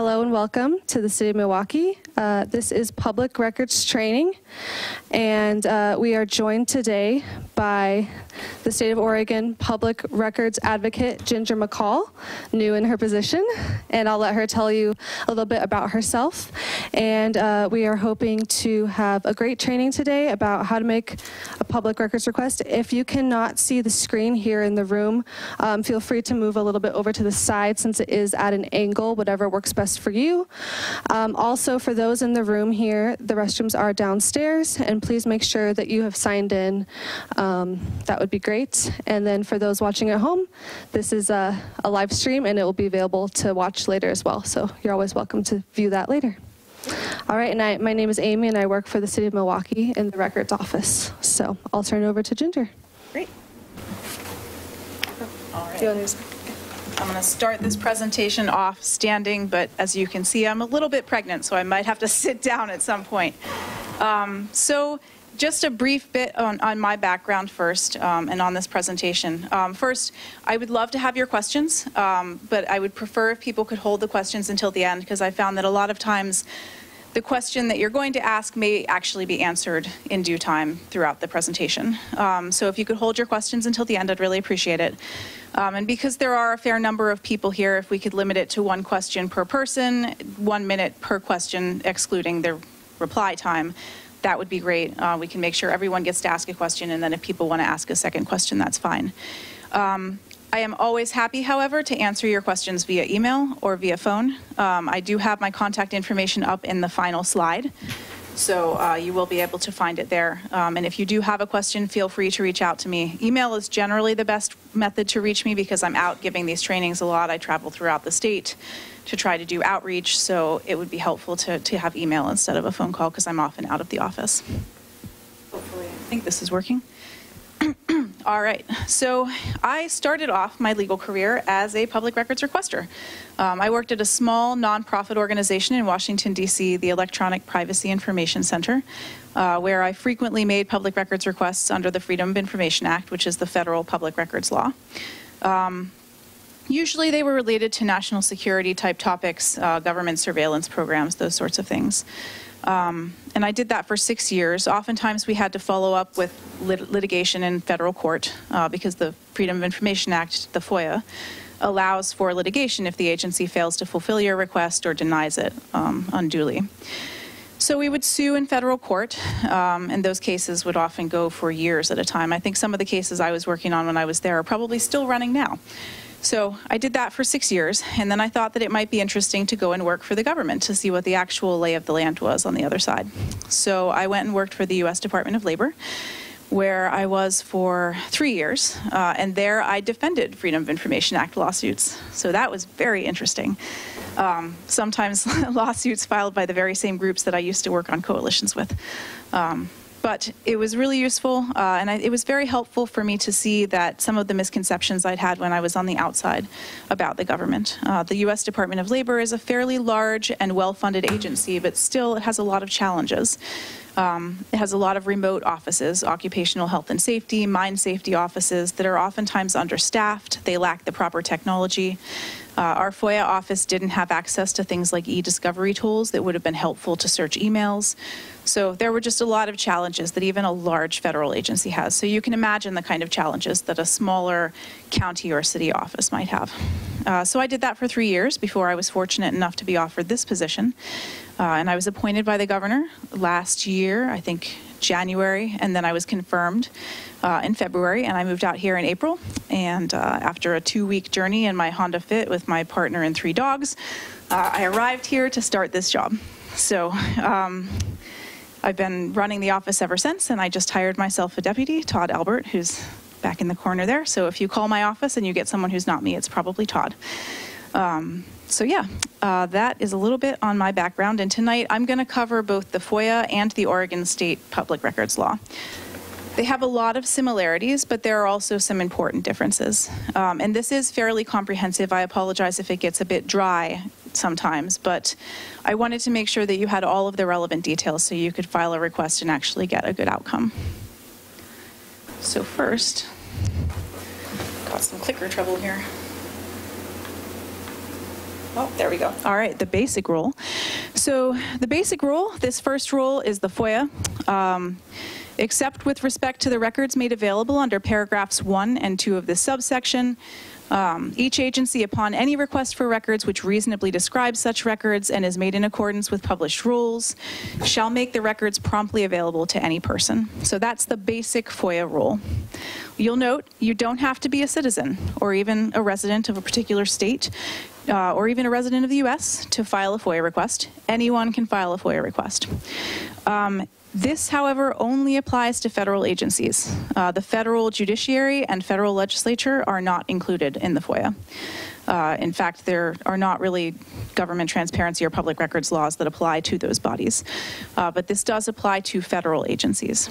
Hello and welcome to the City of Milwaukie. Uh, This is Public Records Training, and uh, we are joined today by the State of Oregon Public Records Advocate Ginger McCall, new in her position, and I'll let her tell you a little bit about herself. And uh, we are hoping to have a great training today about how to make a public records request. If you cannot see the screen here in the room, um, feel free to move a little bit over to the side since it is at an angle, whatever works best for you. Um, Also, for those in the room here, the restrooms are downstairs, and please make sure that you have signed in. Um, That would be great. And then for those watching at home, this is a, a live stream, and it will be available to watch later as well. So you're always welcome to view that later. All right, and I, my name is Amy, and I work for the City of Milwaukie in the Records Office. So I'll turn it over to Ginger. Great. All Do you right. want to- I'm going to start this presentation off standing, but as you can see, I'm a little bit pregnant, so I might have to sit down at some point. Um, So just a brief bit on, on my background first um, and on this presentation. Um, First, I would love to have your questions, um, but I would prefer if people could hold the questions until the end, because I found that a lot of times the question that you're going to ask may actually be answered in due time throughout the presentation. Um, So if you could hold your questions until the end, I'd really appreciate it. Um, And because there are a fair number of people here, if we could limit it to one question per person, one minute per question excluding the reply time, that would be great. Uh, We can make sure everyone gets to ask a question, and then if people want to ask a second question, that's fine. Um, I am always happy, however, to answer your questions via email or via phone. Um, I do have my contact information up in the final slide, so uh, you will be able to find it there. Um, And if you do have a question, feel free to reach out to me. Email is generally the best method to reach me because I'm out giving these trainings a lot. I travel throughout the state to try to do outreach, so it would be helpful to to have email instead of a phone call because I'm often out of the office. Hopefully, I think this is working. All right, so I started off my legal career as a public records requester. Um, I worked at a small nonprofit organization in Washington, D.C., the Electronic Privacy Information Center, uh, where I frequently made public records requests under the Freedom of Information Act, which is the federal public records law. Um, Usually they were related to national security type topics, uh, government surveillance programs, those sorts of things. Um, and I did that for six years. Oftentimes we had to follow up with lit- litigation in federal court uh, because the Freedom of Information Act, the FOIA, allows for litigation if the agency fails to fulfill your request or denies it um, unduly. So we would sue in federal court, um, and those cases would often go for years at a time. I think some of the cases I was working on when I was there are probably still running now. So I did that for six years, and then I thought that it might be interesting to go and work for the government to see what the actual lay of the land was on the other side. So I went and worked for the U.S. Department of Labor, where I was for three years, uh, and there I defended Freedom of Information Act lawsuits. So that was very interesting. Um, sometimes lawsuits filed by the very same groups that I used to work on coalitions with. Um, but it was really useful, uh, and I, it was very helpful for me to see that some of the misconceptions I'd had when I was on the outside about the government. Uh, the U.S. Department of Labor is a fairly large and well-funded agency, but still it has a lot of challenges. Um, it has a lot of remote offices, occupational health and safety, mine safety offices that are oftentimes understaffed. They lack the proper technology. Uh, our FOIA office didn't have access to things like e-discovery tools that would have been helpful to search emails. So there were just a lot of challenges that even a large federal agency has. So you can imagine the kind of challenges that a smaller county or city office might have. Uh, so I did that for three years before I was fortunate enough to be offered this position. Uh, and I was appointed by the governor last year, I think January, and then I was confirmed uh, in February, and I moved out here in April. And uh, after a two week journey in my Honda Fit with my partner and three dogs, uh, I arrived here to start this job. So, um, I've been running the office ever since, and I just hired myself a deputy, Todd Albert, who's back in the corner there. So if you call my office and you get someone who's not me, it's probably Todd. Um, so yeah, uh, that is a little bit on my background. And tonight I'm going to cover both the FOIA and the Oregon State Public Records Law. They have a lot of similarities, but there are also some important differences. Um, and this is fairly comprehensive. I apologize if it gets a bit dry sometimes, but I wanted to make sure that you had all of the relevant details so you could file a request and actually get a good outcome. So first, got some clicker trouble here. Oh, there we go. All right, the basic rule. So the basic rule, this first rule is the FOIA. Um, except with respect to the records made available under paragraphs 1 and 2 of this subsection, um, each agency, upon any request for records which reasonably describes such records and is made in accordance with published rules, shall make the records promptly available to any person. So that's the basic FOIA rule. You'll note you don't have to be a citizen or even a resident of a particular state uh, or even a resident of the U.S. to file a FOIA request. Anyone can file a FOIA request. Um, this, however, only applies to federal agencies. Uh, the federal judiciary and federal legislature are not included in the FOIA. Uh, in fact, there are not really government transparency or public records laws that apply to those bodies. Uh, but this does apply to federal agencies.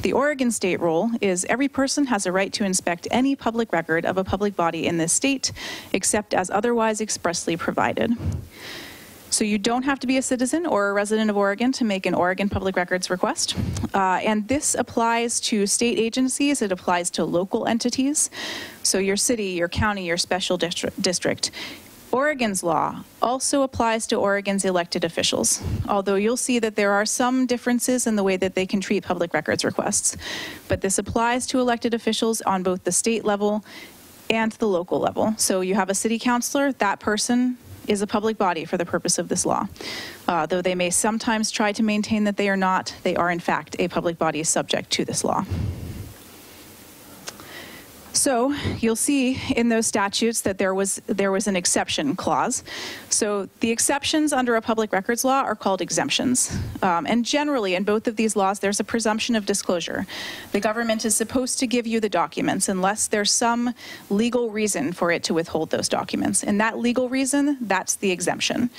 The Oregon state rule is every person has a right to inspect any public record of a public body in this state, except as otherwise expressly provided. So you don't have to be a citizen or a resident of Oregon to make an Oregon Public Records request. Uh, and this applies to state agencies, it applies to local entities. So your city, your county, your special district. district. Oregon's law also applies to Oregon's elected officials, although you'll see that there are some differences in the way that they can treat public records requests. But this applies to elected officials on both the state level and the local level. So you have a city councilor, that person is a public body for the purpose of this law. Uh, though they may sometimes try to maintain that they are not, they are in fact a public body subject to this law. So you'll see in those statutes that there was there was an exception clause. So the exceptions under a public records law are called exemptions. Um, and generally, in both of these laws, there's a presumption of disclosure. The government is supposed to give you the documents unless there's some legal reason for it to withhold those documents. And that legal reason, that's the exemption.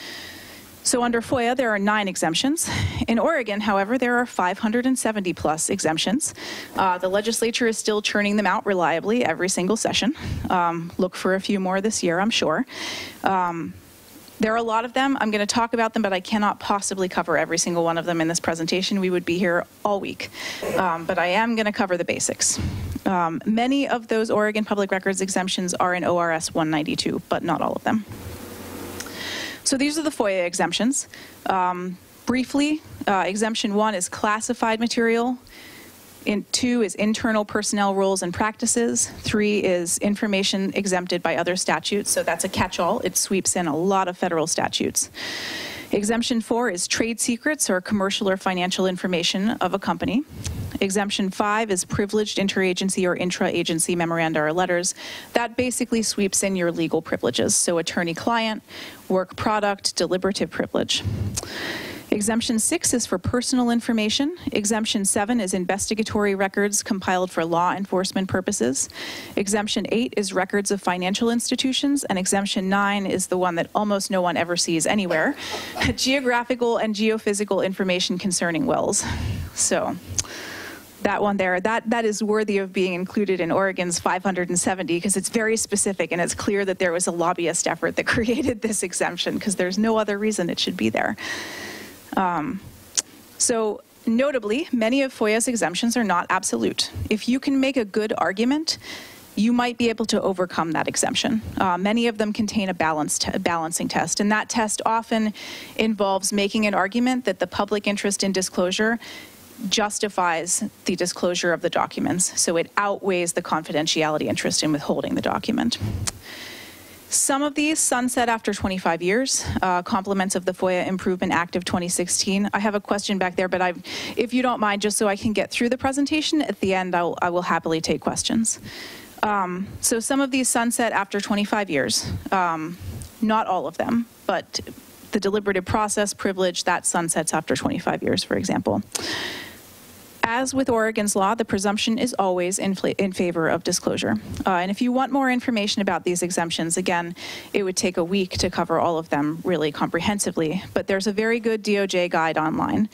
So under FOIA, there are nine exemptions. In Oregon, however, there are 570 plus exemptions. Uh, the legislature is still churning them out reliably every single session. Um, look for a few more this year, I'm sure. Um, there are a lot of them. I'm going to talk about them, but I cannot possibly cover every single one of them in this presentation. We would be here all week. Um, but I am going to cover the basics. Um, many of those Oregon public records exemptions are in ORS 192, but not all of them. So these are the FOIA exemptions. Um, briefly, uh, exemption one is classified material. In two is internal personnel rules and practices. Three is information exempted by other statutes. So that's a catch-all. It sweeps in a lot of federal statutes. Exemption four is trade secrets or commercial or financial information of a company. Exemption five is privileged interagency or intra-agency memoranda or letters. That basically sweeps in your legal privileges, so attorney-client, work product, deliberative privilege. Exemption 6 is for personal information. Exemption 7 is investigatory records compiled for law enforcement purposes. Exemption 8 is records of financial institutions. And Exemption 9 is the one that almost no one ever sees anywhere geographical and geophysical information concerning wells. So that one there, that, that is worthy of being included in Oregon's 570 because it's very specific and it's clear that there was a lobbyist effort that created this exemption because there's no other reason it should be there. Um, so notably, many of FOIA's exemptions are not absolute. If you can make a good argument, you might be able to overcome that exemption. Uh, many of them contain a balancing test, and that test often involves making an argument that the public interest in disclosure justifies the disclosure of the documents, so it outweighs the confidentiality interest in withholding the document. Some of these sunset after 25 years, uh, compliments of the FOIA Improvement Act of 2016. I have a question back there, but I, if you don't mind, just so I can get through the presentation, at the end I'll, I will happily take questions. Um, so some of these sunset after 25 years, um, not all of them, but the deliberative process privilege, that sunsets after 25 years, for example. As with Oregon's law, the presumption is always in, in favor of disclosure. Uh, and if you want more information about these exemptions, again, it would take a week to cover all of them really comprehensively. But there's a very good DOJ guide online.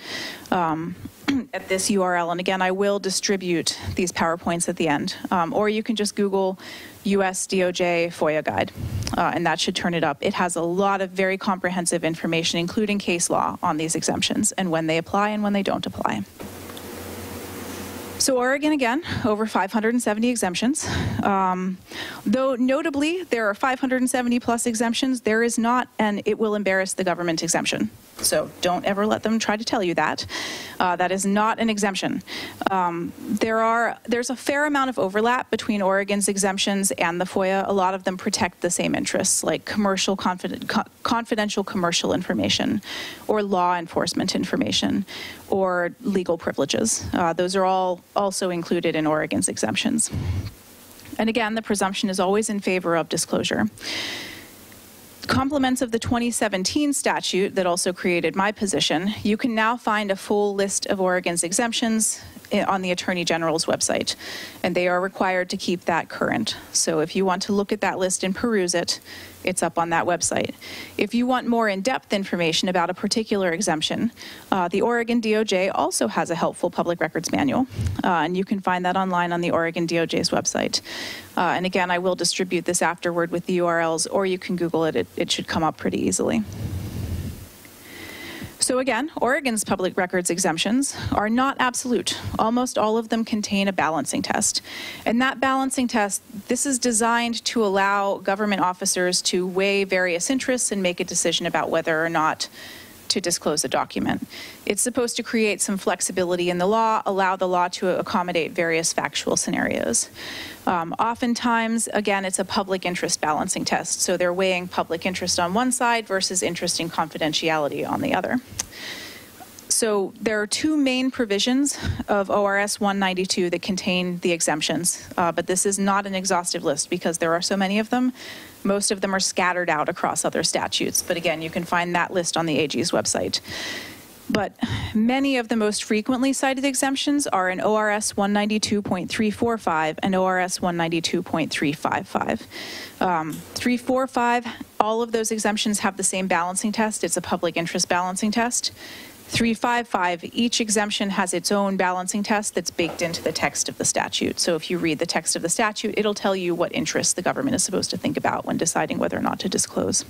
Um, at this URL. And again, I will distribute these PowerPoints at the end. Um, or you can just Google US DOJ FOIA guide, uh, and that should turn it up. It has a lot of very comprehensive information, including case law on these exemptions and when they apply and when they don't apply. So Oregon, again, over 570 exemptions. Um, Though notably, there are 570 plus exemptions, there is not an it will embarrass the government exemption. So don't ever let them try to tell you that. Uh, That is not an exemption. Um, There are, there's a fair amount of overlap between Oregon's exemptions and the FOIA. A lot of them protect the same interests, like commercial, confident- co- confidential commercial information, or law enforcement information, or legal privileges. Uh, Those are all also included in Oregon's exemptions. And again, the presumption is always in favor of disclosure. Compliments of the 2017 statute that also created my position, you can now find a full list of Oregon's exemptions on the Attorney General's website, and they are required to keep that current. So if you want to look at that list and peruse it, it's up on that website. If you want more in-depth information about a particular exemption, uh, the Oregon DOJ also has a helpful public records manual, uh, and you can find that online on the Oregon DOJ's website. Uh, And again, I will distribute this afterward with the URLs, or you can Google it. It, it should come up pretty easily. So again, Oregon's public records exemptions are not absolute. Almost all of them contain a balancing test. And that balancing test, this is designed to allow government officers to weigh various interests and make a decision about whether or not to disclose a document. It's supposed to create some flexibility in the law, allow the law to accommodate various factual scenarios. Um, Oftentimes, again, it's a public interest balancing test, so they're weighing public interest on one side versus interest in confidentiality on the other. So there are two main provisions of ORS 192 that contain the exemptions, uh, but this is not an exhaustive list because there are so many of them. Most of them are scattered out across other statutes, but again, you can find that list on the AG's website. But many of the most frequently cited exemptions are in ORS 192.345 and ORS 192.355. Um, 345, all of those exemptions have the same balancing test. It's a public interest balancing test. 355, each exemption has its own balancing test that's baked into the text of the statute. So if you read the text of the statute, it'll tell you what interests the government is supposed to think about when deciding whether or not to disclose.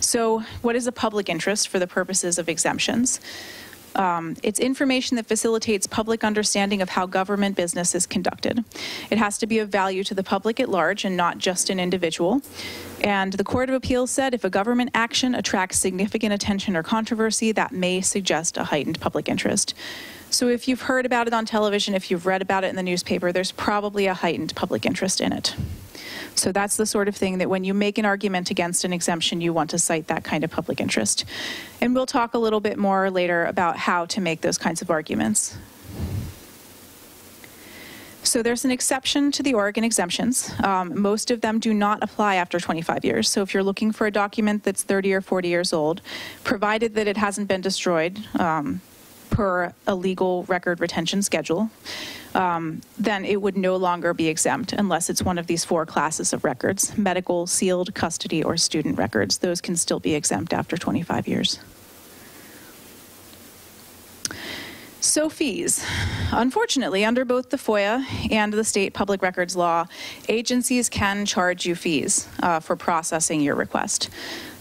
So, what is a public interest for the purposes of exemptions? Um, It's information that facilitates public understanding of how government business is conducted. It has to be of value to the public at large and not just an individual. And the Court of Appeals said if a government action attracts significant attention or controversy, that may suggest a heightened public interest. So if you've heard about it on television, if you've read about it in the newspaper, there's probably a heightened public interest in it. So that's the sort of thing that when you make an argument against an exemption, you want to cite that kind of public interest. And we'll talk a little bit more later about how to make those kinds of arguments. So there's an exception to the Oregon exemptions. Um, most of them do not apply after 25 years. So if you're looking for a document that's 30 or 40 years old, provided that it hasn't been destroyed um, per a legal record retention schedule, um, then it would no longer be exempt unless it's one of these four classes of records medical, sealed, custody, or student records. Those can still be exempt after 25 years. So fees. Unfortunately, under both the FOIA and the state public records law, agencies can charge you fees uh, for processing your request.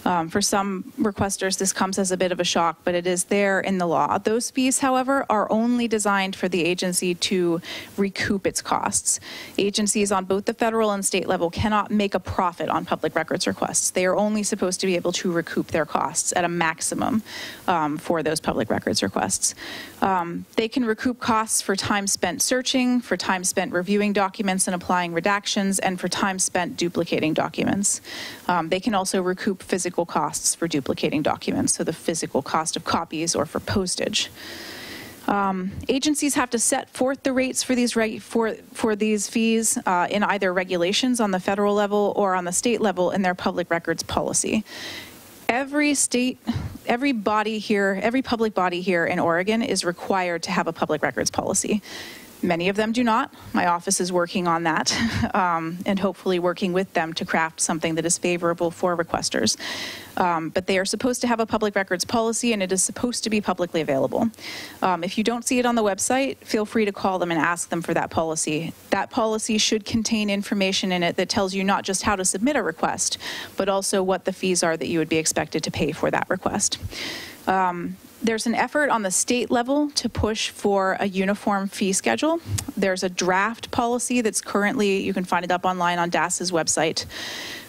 Um, For some requesters, this comes as a bit of a shock, but it is there in the law. Those fees, however, are only designed for the agency to recoup its costs. Agencies on both the federal and state level cannot make a profit on public records requests. They are only supposed to be able to recoup their costs at a maximum um, for those public records requests. Um, They can recoup costs for time spent searching, for time spent reviewing documents and applying redactions, and for time spent duplicating documents. Um, They can also recoup physical costs for duplicating documents, so the physical cost of copies or for postage. Um, Agencies have to set forth the rates for these, for, for these fees uh, in either regulations on the federal level or on the state level in their public records policy. Every state, every body here, every public body here in Oregon is required to have a public records policy. Many of them do not. My office is working on that um, and hopefully working with them to craft something that is favorable for requesters. Um, But they are supposed to have a public records policy and it is supposed to be publicly available. Um, If you don't see it on the website, feel free to call them and ask them for that policy. That policy should contain information in it that tells you not just how to submit a request, but also what the fees are that you would be expected to pay for that request. Um, there's an effort on the state level to push for a uniform fee schedule. There's a draft policy that's currently, you can find it up online on DAS's website.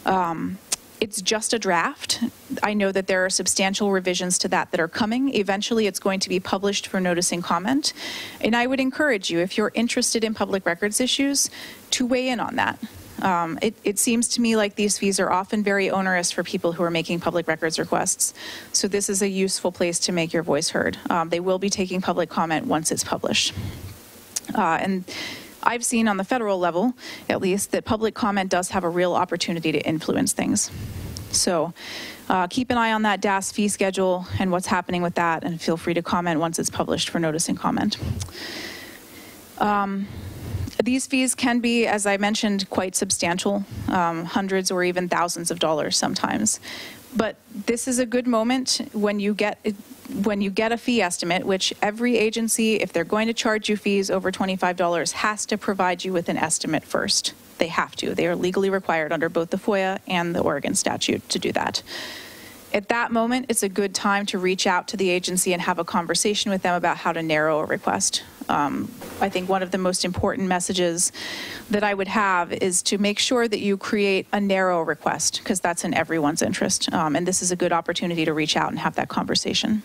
Um, it's just a draft. I know that there are substantial revisions to that that are coming. Eventually, it's going to be published for notice and comment. And I would encourage you, if you're interested in public records issues, to weigh in on that. Um, it, it seems to me like these fees are often very onerous for people who are making public records requests. So this is a useful place to make your voice heard. Um, they will be taking public comment once it's published. Uh, and I've seen on the federal level, at least, that public comment does have a real opportunity to influence things. So uh, keep an eye on that DAS fee schedule and what's happening with that, and feel free to comment once it's published for notice and comment. Um, these fees can be, as I mentioned, quite substantial, um, hundreds or even thousands of dollars sometimes. But this is a good moment when you get when you get a fee estimate, which every agency, if they're going to charge you fees over $25, has to provide you with an estimate first. They have to. They are legally required under both the FOIA and the Oregon statute to do that. At that moment, it's a good time to reach out to the agency and have a conversation with them about how to narrow a request. Um, I think one of the most important messages that I would have is to make sure that you create a narrow request because that's in everyone's interest. Um, and this is a good opportunity to reach out and have that conversation.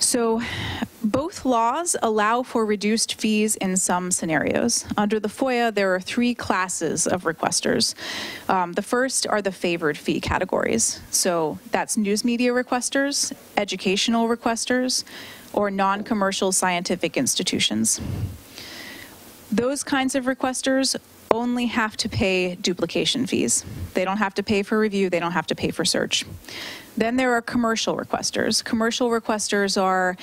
So both laws allow for reduced fees in some scenarios. Under the FOIA, there are three classes of requesters. Um, the first are the favored fee categories. So that's news media requesters, educational requesters, or non-commercial scientific institutions. Those kinds of requesters only have to pay duplication fees. They don't have to pay for review, they don't have to pay for search. Then there are commercial requesters. Commercial requesters are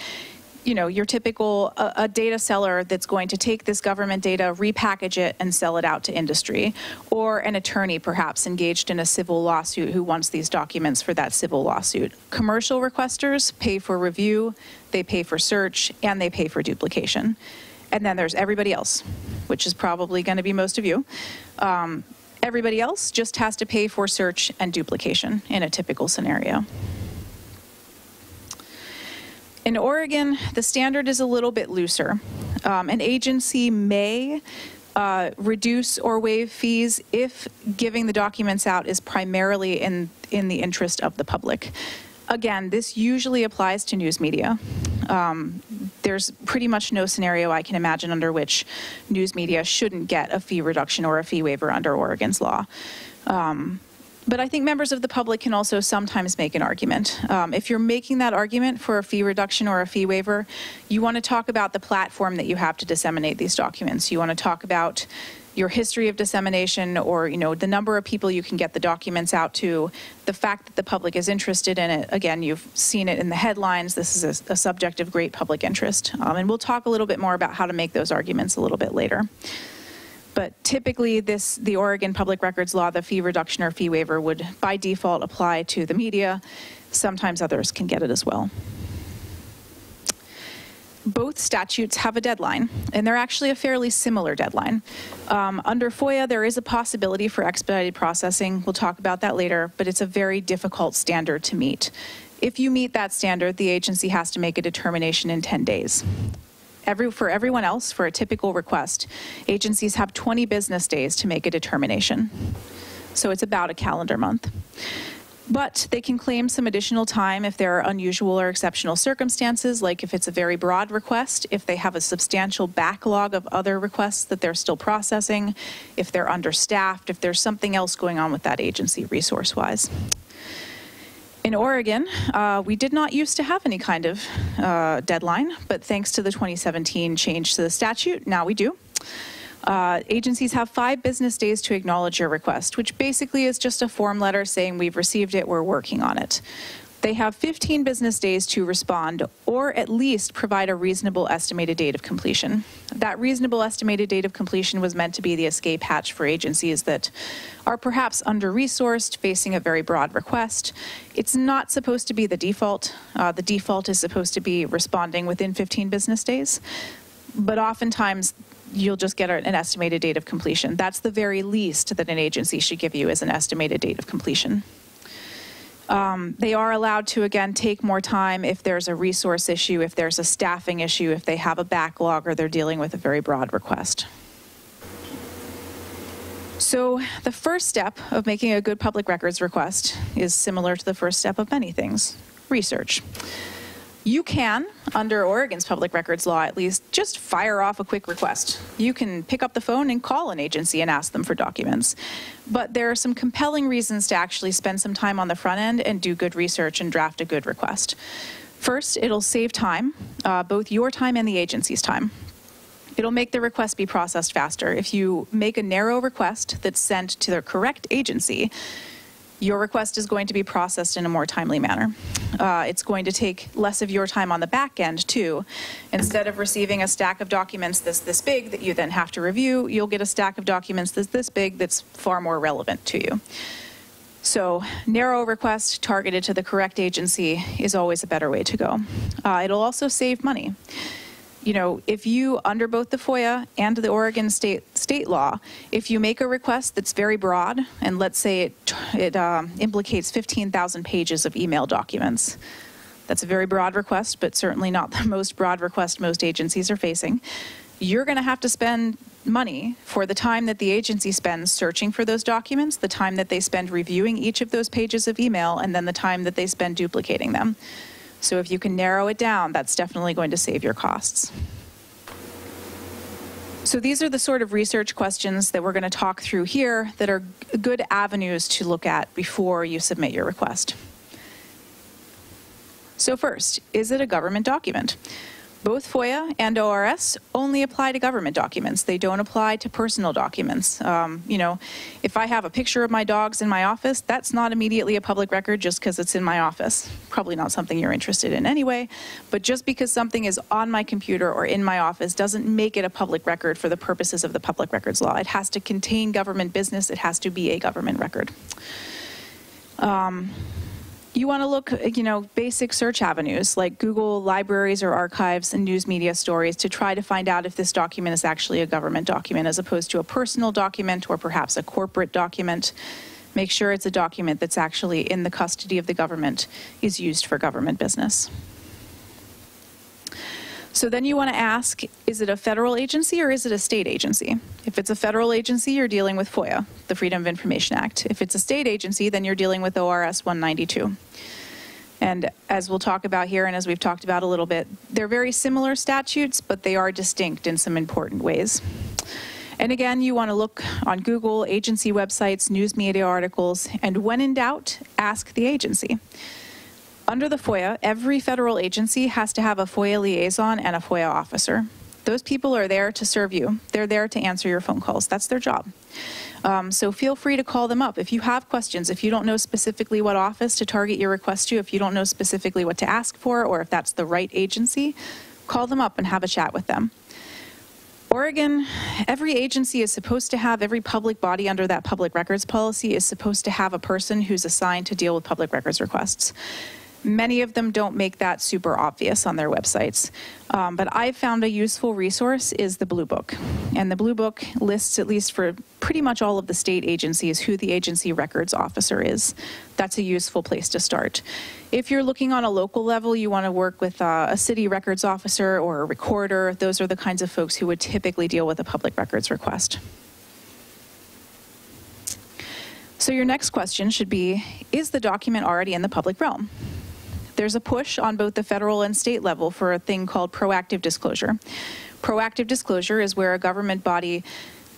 you know, your typical a, a, data seller that's going to take this government data, repackage it, and sell it out to industry, or an attorney perhaps engaged in a civil lawsuit who wants these documents for that civil lawsuit. Commercial requesters pay for review, they pay for search, and they pay for duplication. And then there's everybody else, which is probably going to be most of you. Um, Everybody else just has to pay for search and duplication in a typical scenario. In Oregon, the standard is a little bit looser. Um, an agency may uh, reduce or waive fees if giving the documents out is primarily in, in the interest of the public. Again, this usually applies to news media. Um, there's pretty much no scenario I can imagine under which news media shouldn't get a fee reduction or a fee waiver under Oregon's law. Um, but I think members of the public can also sometimes make an argument. Um, if you're making that argument for a fee reduction or a fee waiver, you want to talk about the platform that you have to disseminate these documents. You want to talk about your history of dissemination or you know the number of people you can get the documents out to the fact that the public is interested in it. Again you've seen it in the headlines. This is a, a subject of great public interest. Um, and we'll talk a little bit more about how to make those arguments a little bit later. But typically this the Oregon public records law the fee reduction or fee waiver would by default apply to the media. Sometimes others can get it as well both statutes have a deadline, and they're actually a fairly similar deadline. Um, under FOIA, there is a possibility for expedited processing. We'll talk about that later, but it's a very difficult standard to meet. If you meet that standard, the agency has to make a determination in 10 days. Every, for everyone else, for a typical request, agencies have 20 business days to make a determination. So it's about a calendar month. But they can claim some additional time if there are unusual or exceptional circumstances, like if it's a very broad request, if they have a substantial backlog of other requests that they're still processing, if they're understaffed, if there's something else going on with that agency resource wise. In Oregon, uh, we did not used to have any kind of uh, deadline, but thanks to the 2017 change to the statute, now we do. Uh, agencies have five business days to acknowledge your request, which basically is just a form letter saying we've received it, we're working on it. They have 15 business days to respond or at least provide a reasonable estimated date of completion. That reasonable estimated date of completion was meant to be the escape hatch for agencies that are perhaps under resourced, facing a very broad request. It's not supposed to be the default. Uh, the default is supposed to be responding within 15 business days. But oftentimes, you'll just get an estimated date of completion. That's the very least that an agency should give you as an estimated date of completion. Um, They are allowed to, again, take more time if there's a resource issue, if there's a staffing issue, if they have a backlog, or they're dealing with a very broad request. So the first step of making a good public records request is similar to the first step of many things, research. You can, under Oregon's public records law at least, just fire off a quick request. You can pick up the phone and call an agency and ask them for documents. But there are some compelling reasons to actually spend some time on the front end and do good research and draft a good request. First, it'll save time, uh, both your time and the agency's time. It'll make the request be processed faster. If you make a narrow request that's sent to the correct agency, your request is going to be processed in a more timely manner. Uh, it's going to take less of your time on the back end, too. Instead of receiving a stack of documents that's this big that you then have to review, you'll get a stack of documents that's this big that's far more relevant to you. So, narrow request targeted to the correct agency is always a better way to go. Uh, it'll also save money you know, if you, under both the FOIA and the Oregon state, state law, if you make a request that's very broad, and let's say it, it um, implicates 15,000 pages of email documents, that's a very broad request, but certainly not the most broad request most agencies are facing. You're going to have to spend money for the time that the agency spends searching for those documents, the time that they spend reviewing each of those pages of email, and then the time that they spend duplicating them. So if you can narrow it down, that's definitely going to save your costs. So these are the sort of research questions that we're going to talk through here that are good avenues to look at before you submit your request. So first, is it a government document? Both FOIA and ORS only apply to government documents. They don't apply to personal documents. Um, you know, if I have a picture of my dogs in my office, that's not immediately a public record just because it's in my office. Probably not something you're interested in anyway, but just because something is on my computer or in my office doesn't make it a public record for the purposes of the public records law. It has to contain government business, it has to be a government record. Um, you want to look, you know, basic search avenues like Google libraries or archives and news media stories to try to find out if this document is actually a government document as opposed to a personal document or perhaps a corporate document. Make sure it's a document that's actually in the custody of the government, is used for government business. So then you want to ask, is it a federal agency or is it a state agency? If it's a federal agency, you're dealing with FOIA, the Freedom of Information Act. If it's a state agency, then you're dealing with ORS 192. And as we'll talk about here and as we've talked about a little bit, they're very similar statutes, but they are distinct in some important ways. And again, you want to look on Google, agency websites, news media articles, and when in doubt, ask the agency. Under the FOIA, every federal agency has to have a FOIA liaison and a FOIA officer. Those people are there to serve you. They're there to answer your phone calls. That's their job. Um, so feel free to call them up if you have questions. If you don't know specifically what office to target your request to, if you don't know specifically what to ask for, or if that's the right agency, call them up and have a chat with them. Oregon, every agency is supposed to have, every public body under that public records policy is supposed to have a person who's assigned to deal with public records requests. Many of them don't make that super obvious on their websites. Um, but I've found a useful resource is the Blue Book. And the Blue Book lists, at least for pretty much all of the state agencies, who the agency records officer is. That's a useful place to start. If you're looking on a local level, you want to work with uh, a city records officer or a recorder. Those are the kinds of folks who would typically deal with a public records request. So your next question should be, is the document already in the public realm? There's a push on both the federal and state level for a thing called proactive disclosure. Proactive disclosure is where a government body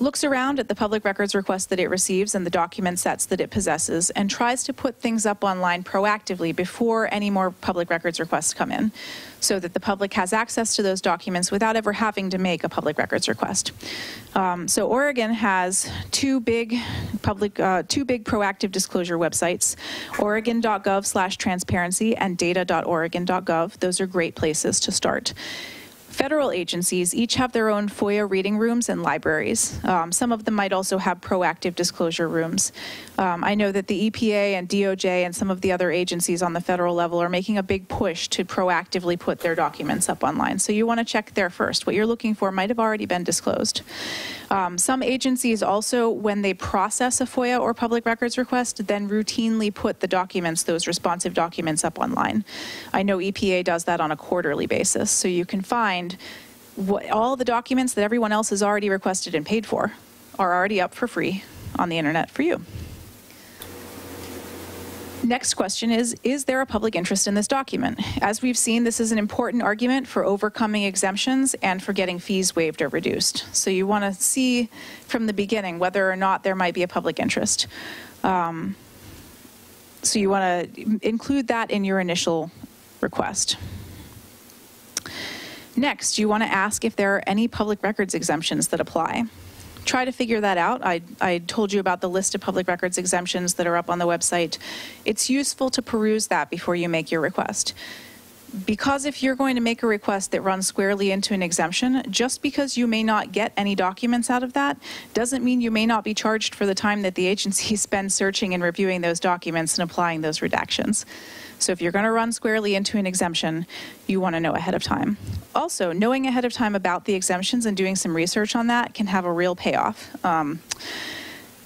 looks around at the public records requests that it receives and the document sets that it possesses and tries to put things up online proactively before any more public records requests come in so that the public has access to those documents without ever having to make a public records request. Um, so Oregon has two big public, uh, two big proactive disclosure websites, oregon.gov slash transparency and data.oregon.gov. Those are great places to start. Federal agencies each have their own FOIA reading rooms and libraries. Um, some of them might also have proactive disclosure rooms. Um, I know that the EPA and DOJ and some of the other agencies on the federal level are making a big push to proactively put their documents up online. So you want to check there first. What you're looking for might have already been disclosed. Um, some agencies also, when they process a FOIA or public records request, then routinely put the documents, those responsive documents, up online. I know EPA does that on a quarterly basis. So you can find what, all the documents that everyone else has already requested and paid for are already up for free on the internet for you. Next question is Is there a public interest in this document? As we've seen, this is an important argument for overcoming exemptions and for getting fees waived or reduced. So you want to see from the beginning whether or not there might be a public interest. Um, so you want to include that in your initial request. Next, you want to ask if there are any public records exemptions that apply try to figure that out. I, I told you about the list of public records exemptions that are up on the website. It's useful to peruse that before you make your request. Because if you're going to make a request that runs squarely into an exemption, just because you may not get any documents out of that doesn't mean you may not be charged for the time that the agency spends searching and reviewing those documents and applying those redactions. So if you're going to run squarely into an exemption, you want to know ahead of time. Also, knowing ahead of time about the exemptions and doing some research on that can have a real payoff. Um,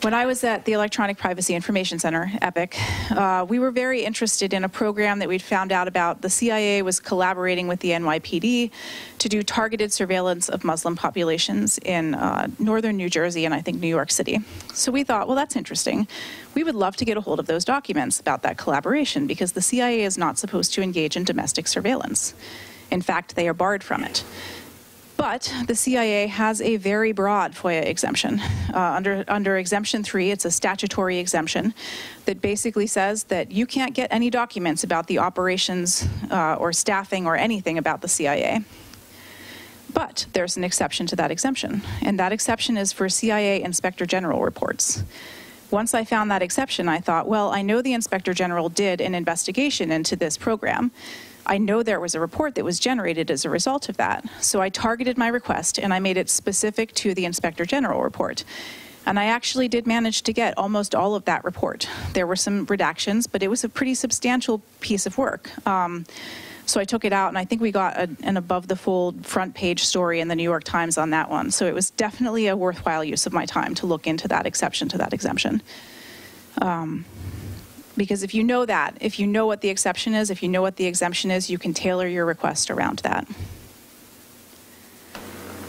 when I was at the Electronic Privacy Information Center, EPIC, uh, we were very interested in a program that we'd found out about. The CIA was collaborating with the NYPD to do targeted surveillance of Muslim populations in uh, northern New Jersey and I think New York City. So we thought, well, that's interesting. We would love to get a hold of those documents about that collaboration because the CIA is not supposed to engage in domestic surveillance. In fact, they are barred from it. But the CIA has a very broad FOIA exemption. Uh, under, under Exemption 3, it's a statutory exemption that basically says that you can't get any documents about the operations uh, or staffing or anything about the CIA. But there's an exception to that exemption, and that exception is for CIA Inspector General reports. Once I found that exception, I thought, well, I know the Inspector General did an investigation into this program. I know there was a report that was generated as a result of that. So I targeted my request and I made it specific to the Inspector General report. And I actually did manage to get almost all of that report. There were some redactions, but it was a pretty substantial piece of work. Um, so I took it out, and I think we got a, an above the fold front page story in the New York Times on that one. So it was definitely a worthwhile use of my time to look into that exception to that exemption. Um, because if you know that, if you know what the exception is, if you know what the exemption is, you can tailor your request around that.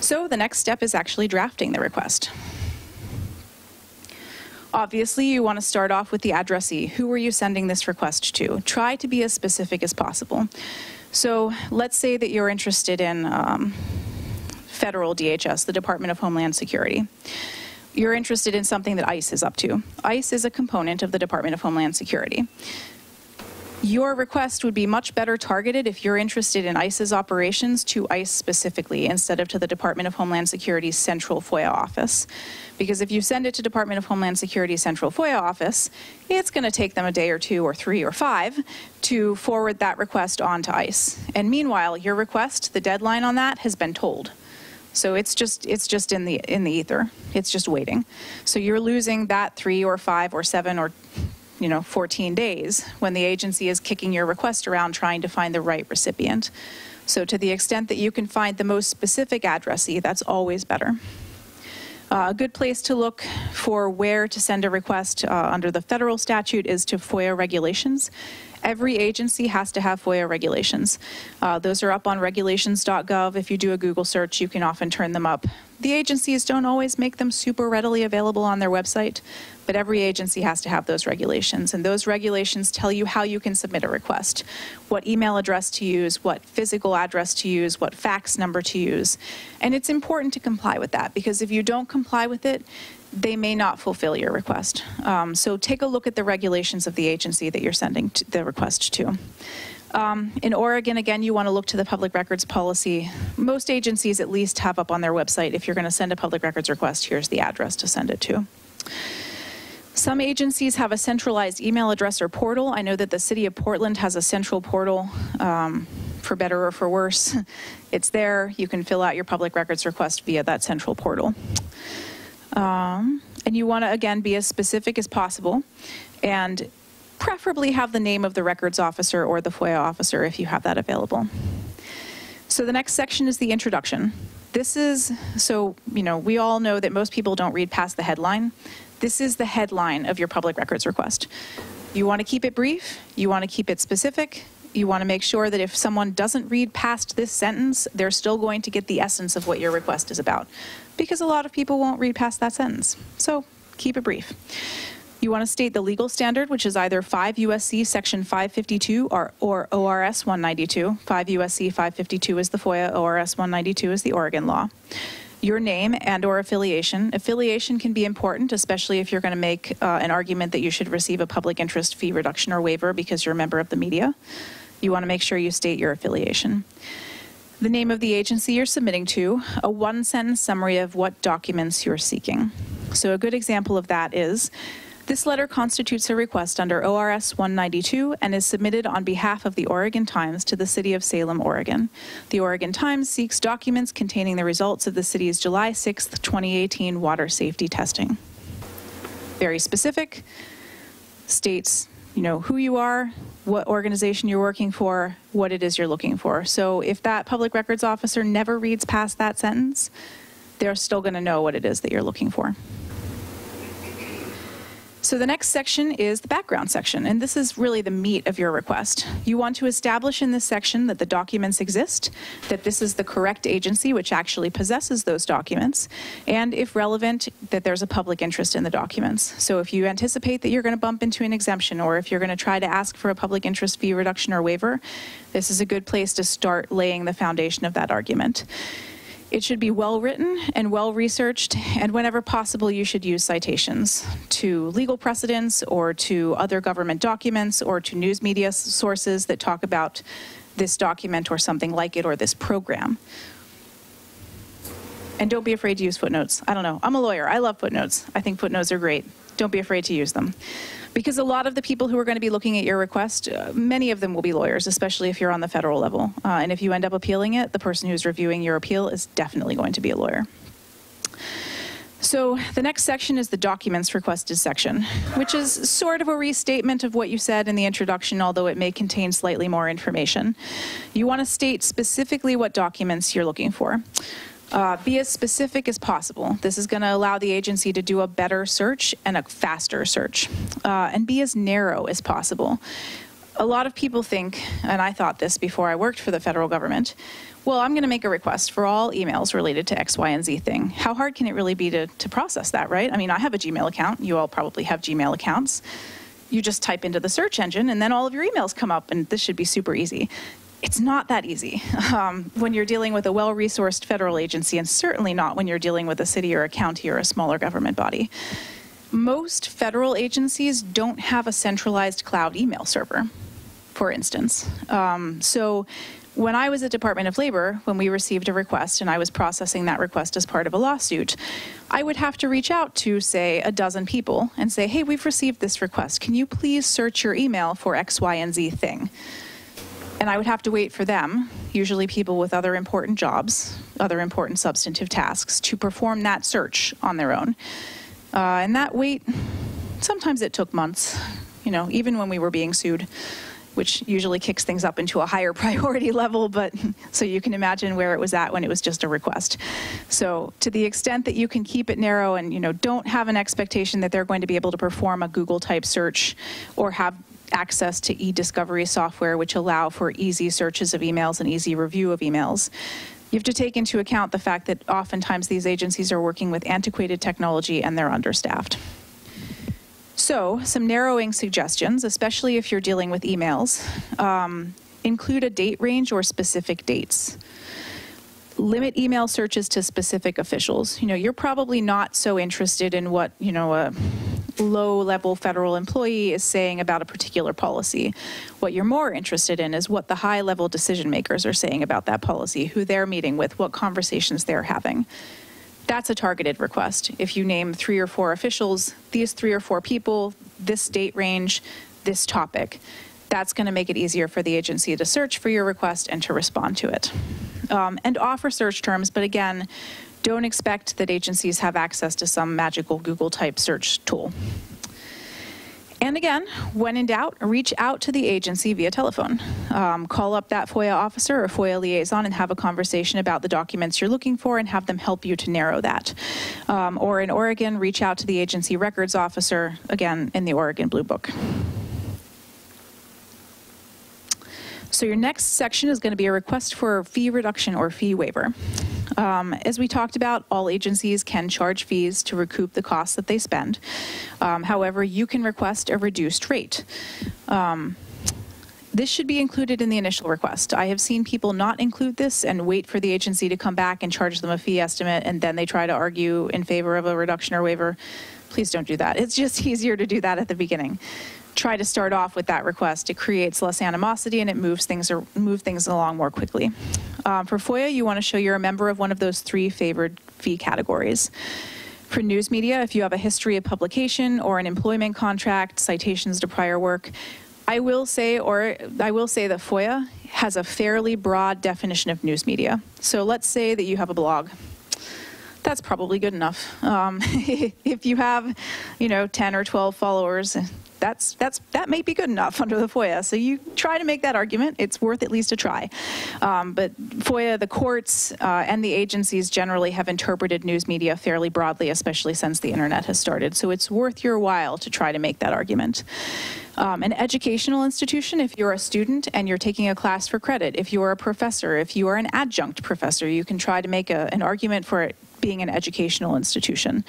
So the next step is actually drafting the request. Obviously, you want to start off with the addressee. Who are you sending this request to? Try to be as specific as possible. So let's say that you're interested in um, federal DHS, the Department of Homeland Security you're interested in something that ICE is up to. ICE is a component of the Department of Homeland Security. Your request would be much better targeted if you're interested in ICE's operations to ICE specifically instead of to the Department of Homeland Security's central FOIA office. Because if you send it to Department of Homeland Security's central FOIA office, it's going to take them a day or two or three or five to forward that request on to ICE. And meanwhile, your request, the deadline on that has been tolled. So it's just it's just in the in the ether. It's just waiting. So you're losing that 3 or 5 or 7 or you know 14 days when the agency is kicking your request around trying to find the right recipient. So to the extent that you can find the most specific addressee, that's always better. Uh, a good place to look for where to send a request uh, under the federal statute is to FOIA regulations. Every agency has to have FOIA regulations. Uh, those are up on regulations.gov. If you do a Google search, you can often turn them up. The agencies don't always make them super readily available on their website, but every agency has to have those regulations. And those regulations tell you how you can submit a request, what email address to use, what physical address to use, what fax number to use. And it's important to comply with that because if you don't comply with it, they may not fulfill your request. Um, so take a look at the regulations of the agency that you're sending the request to. Um, in Oregon, again, you want to look to the public records policy. Most agencies at least have up on their website, if you're going to send a public records request, here's the address to send it to. Some agencies have a centralized email address or portal. I know that the city of Portland has a central portal um, for better or for worse. It's there. You can fill out your public records request via that central portal. Um, and you want to, again, be as specific as possible and preferably have the name of the records officer or the FOIA officer if you have that available. So the next section is the introduction. This is, so, you know, we all know that most people don't read past the headline. This is the headline of your public records request. You want to keep it brief, you want to keep it specific, you want to make sure that if someone doesn't read past this sentence, they're still going to get the essence of what your request is about. Because a lot of people won't read past that sentence. So keep it brief. You want to state the legal standard, which is either 5 USC Section 552 or, or ORS 192. 5 USC 552 is the FOIA, ORS 192 is the Oregon law. Your name and or affiliation. Affiliation can be important, especially if you're going to make uh, an argument that you should receive a public interest fee reduction or waiver because you're a member of the media. You want to make sure you state your affiliation. The name of the agency you're submitting to, a one sentence summary of what documents you're seeking. So, a good example of that is this letter constitutes a request under ORS 192 and is submitted on behalf of the Oregon Times to the City of Salem, Oregon. The Oregon Times seeks documents containing the results of the city's July 6, 2018 water safety testing. Very specific, states, you know, who you are, what organization you're working for, what it is you're looking for. So if that public records officer never reads past that sentence, they're still going to know what it is that you're looking for. So the next section is the background section, and this is really the meat of your request. You want to establish in this section that the documents exist, that this is the correct agency which actually possesses those documents, and if relevant, that there's a public interest in the documents. So if you anticipate that you're going to bump into an exemption, or if you're going to try to ask for a public interest fee reduction or waiver, this is a good place to start laying the foundation of that argument. It should be well written and well researched, and whenever possible, you should use citations to legal precedents or to other government documents or to news media sources that talk about this document or something like it or this program. And don't be afraid to use footnotes. I don't know. I'm a lawyer. I love footnotes. I think footnotes are great. Don't be afraid to use them. Because a lot of the people who are going to be looking at your request, uh, many of them will be lawyers, especially if you're on the federal level. Uh, and if you end up appealing it, the person who's reviewing your appeal is definitely going to be a lawyer. So the next section is the documents requested section, which is sort of a restatement of what you said in the introduction, although it may contain slightly more information. You want to state specifically what documents you're looking for. Uh, be as specific as possible. This is going to allow the agency to do a better search and a faster search. Uh, and be as narrow as possible. A lot of people think, and I thought this before I worked for the federal government, well, I'm going to make a request for all emails related to X, Y, and Z thing. How hard can it really be to, to process that, right? I mean, I have a Gmail account. You all probably have Gmail accounts. You just type into the search engine, and then all of your emails come up, and this should be super easy it's not that easy um, when you're dealing with a well resourced federal agency, and certainly not when you're dealing with a city or a county or a smaller government body. Most federal agencies don't have a centralized cloud email server, for instance. Um, so when I was at Department of Labor, when we received a request and I was processing that request as part of a lawsuit, I would have to reach out to, say, a dozen people and say, hey, we've received this request. Can you please search your email for X, Y, and Z thing? And I would have to wait for them, usually people with other important jobs, other important substantive tasks, to perform that search on their own. Uh, and that wait, sometimes it took months, you know, even when we were being sued, which usually kicks things up into a higher priority level, but so you can imagine where it was at when it was just a request. So to the extent that you can keep it narrow and, you know, don't have an expectation that they're going to be able to perform a Google type search or have access to e-discovery software, which allow for easy searches of emails and easy review of emails. You have to take into account the fact that oftentimes these agencies are working with antiquated technology and they're understaffed. So, some narrowing suggestions, especially if you're dealing with emails, um, include a date range or specific dates limit email searches to specific officials. You know, you're probably not so interested in what, you know, a low level federal employee is saying about a particular policy. What you're more interested in is what the high level decision makers are saying about that policy, who they're meeting with, what conversations they're having. That's a targeted request. If you name three or four officials, these three or four people, this date range, this topic, That's going to make it easier for the agency to search for your request and to respond to it. Um, and offer search terms, but again, don't expect that agencies have access to some magical Google type search tool. And again, when in doubt, reach out to the agency via telephone. Um, call up that FOIA officer or FOIA liaison and have a conversation about the documents you're looking for and have them help you to narrow that. Um, or in Oregon, reach out to the agency records officer, again, in the Oregon Blue Book. So your next section is going to be a request for fee reduction or fee waiver. Um, as we talked about, all agencies can charge fees to recoup the costs that they spend. Um, however, you can request a reduced rate. Um, this should be included in the initial request. I have seen people not include this and wait for the agency to come back and charge them a fee estimate, and then they try to argue in favor of a reduction or waiver. Please don't do that. It's just easier to do that at the beginning try to start off with that request. It creates less animosity and it moves things or move things along more quickly. Um, for FOIA, you want to show you're a member of one of those three favored fee categories. For news media, if you have a history of publication or an employment contract, citations to prior work, I will say, or I will say that FOIA has a fairly broad definition of news media. So let's say that you have a blog that's probably good enough. Um, if you have, you know, 10 or 12 followers, that's that's that may be good enough under the FOIA. So you try to make that argument. It's worth at least a try. Um, but FOIA, the courts uh, and the agencies generally have interpreted news media fairly broadly, especially since the internet has started. So it's worth your while to try to make that argument. Um, an educational institution, if you're a student and you're taking a class for credit, if you're a professor, if you are an adjunct professor, you can try to make a, an argument for it being an educational institution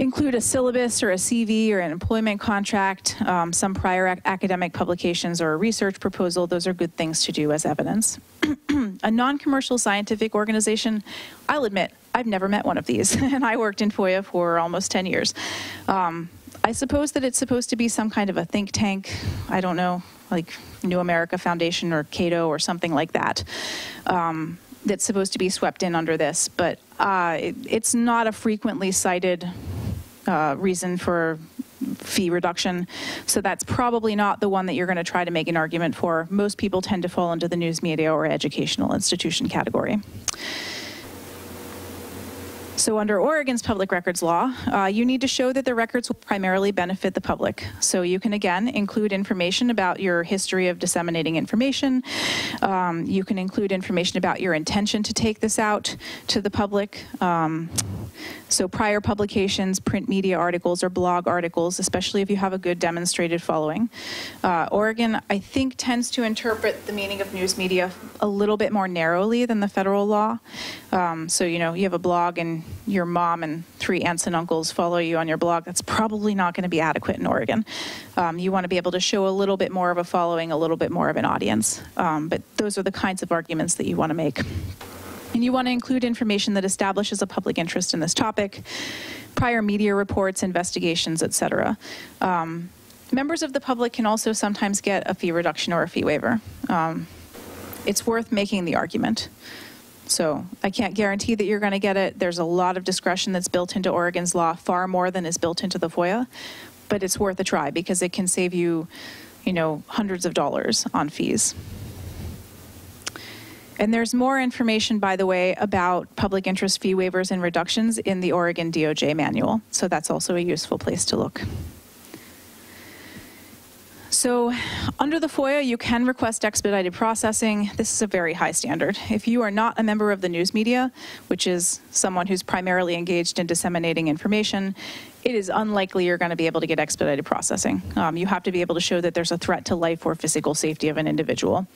include a syllabus or a CV or an employment contract, um, some prior ac academic publications or a research proposal. Those are good things to do as evidence. a non-commercial scientific organization, I'll admit, I've never met one of these, and I worked in FOIA for almost 10 years. Um, I suppose that it's supposed to be some kind of a think tank, I don't know, like New America Foundation or Cato or something like that. Um, that's supposed to be swept in under this, but uh, it, it's not a frequently cited uh, reason for fee reduction. So that's probably not the one that you're going to try to make an argument for. Most people tend to fall into the news media or educational institution category. So under Oregon's public records law, uh, you need to show that the records will primarily benefit the public. So you can again include information about your history of disseminating information. Um, you can include information about your intention to take this out to the public. Um, so prior publications, print media articles, or blog articles, especially if you have a good demonstrated following. Uh, Oregon, I think, tends to interpret the meaning of news media a little bit more narrowly than the federal law. Um, so, you know, you have a blog and your mom and three aunts and uncles follow you on your blog. That's probably not going to be adequate in Oregon. Um, you want to be able to show a little bit more of a following, a little bit more of an audience. Um, but those are the kinds of arguments that you want to make. And you want to include information that establishes a public interest in this topic, prior media reports, investigations, et cetera. Um, members of the public can also sometimes get a fee reduction or a fee waiver. Um, it's worth making the argument. So I can't guarantee that you're going to get it. There's a lot of discretion that's built into Oregon's law, far more than is built into the FOIA, but it's worth a try because it can save you, you know, hundreds of dollars on fees. And there's more information, by the way, about public interest fee waivers and reductions in the Oregon DOJ manual. So that's also a useful place to look. So under the FOIA, you can request expedited processing. This is a very high standard. If you are not a member of the news media, which is someone who's primarily engaged in disseminating information, it is unlikely you're going to be able to get expedited processing. Um, you have to be able to show that there's a threat to life or physical safety of an individual.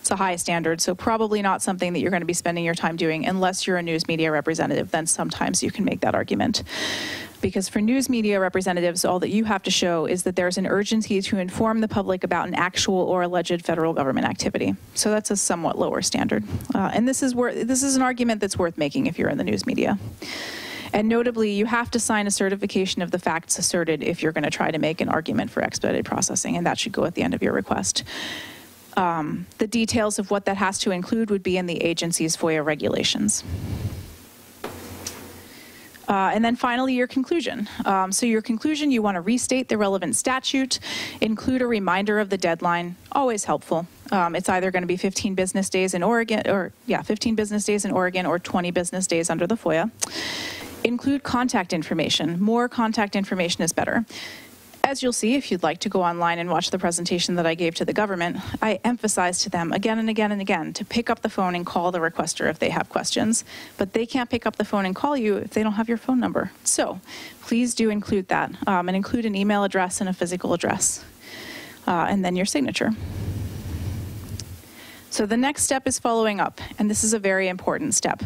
It's a high standard, so probably not something that you're going to be spending your time doing unless you're a news media representative. Then sometimes you can make that argument. Because for news media representatives, all that you have to show is that there's an urgency to inform the public about an actual or alleged federal government activity. So that's a somewhat lower standard. Uh, and this is this is an argument that's worth making if you're in the news media. And notably, you have to sign a certification of the facts asserted if you're going to try to make an argument for expedited processing, and that should go at the end of your request. Um, the details of what that has to include would be in the agency's FOIA regulations. Uh, and then finally, your conclusion. Um, so, your conclusion, you want to restate the relevant statute, include a reminder of the deadline, always helpful. Um, it's either going to be 15 business days in Oregon, or yeah, 15 business days in Oregon, or 20 business days under the FOIA. Include contact information. More contact information is better. As you'll see, if you'd like to go online and watch the presentation that I gave to the government, I emphasize to them again and again and again to pick up the phone and call the requester if they have questions. But they can't pick up the phone and call you if they don't have your phone number. So please do include that um, and include an email address and a physical address, uh, and then your signature. So the next step is following up, and this is a very important step.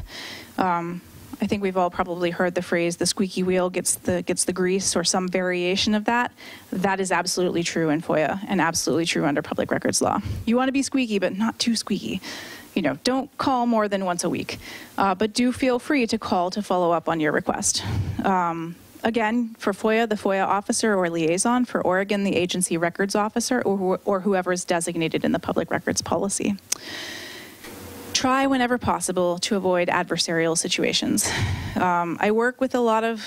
Um, I think we've all probably heard the phrase "the squeaky wheel gets the gets the grease" or some variation of that. That is absolutely true in FOIA and absolutely true under public records law. You want to be squeaky, but not too squeaky. You know, don't call more than once a week, uh, but do feel free to call to follow up on your request. Um, again, for FOIA, the FOIA officer or liaison, for Oregon, the agency records officer, or, or whoever is designated in the public records policy. Try whenever possible to avoid adversarial situations. Um, I work with a lot of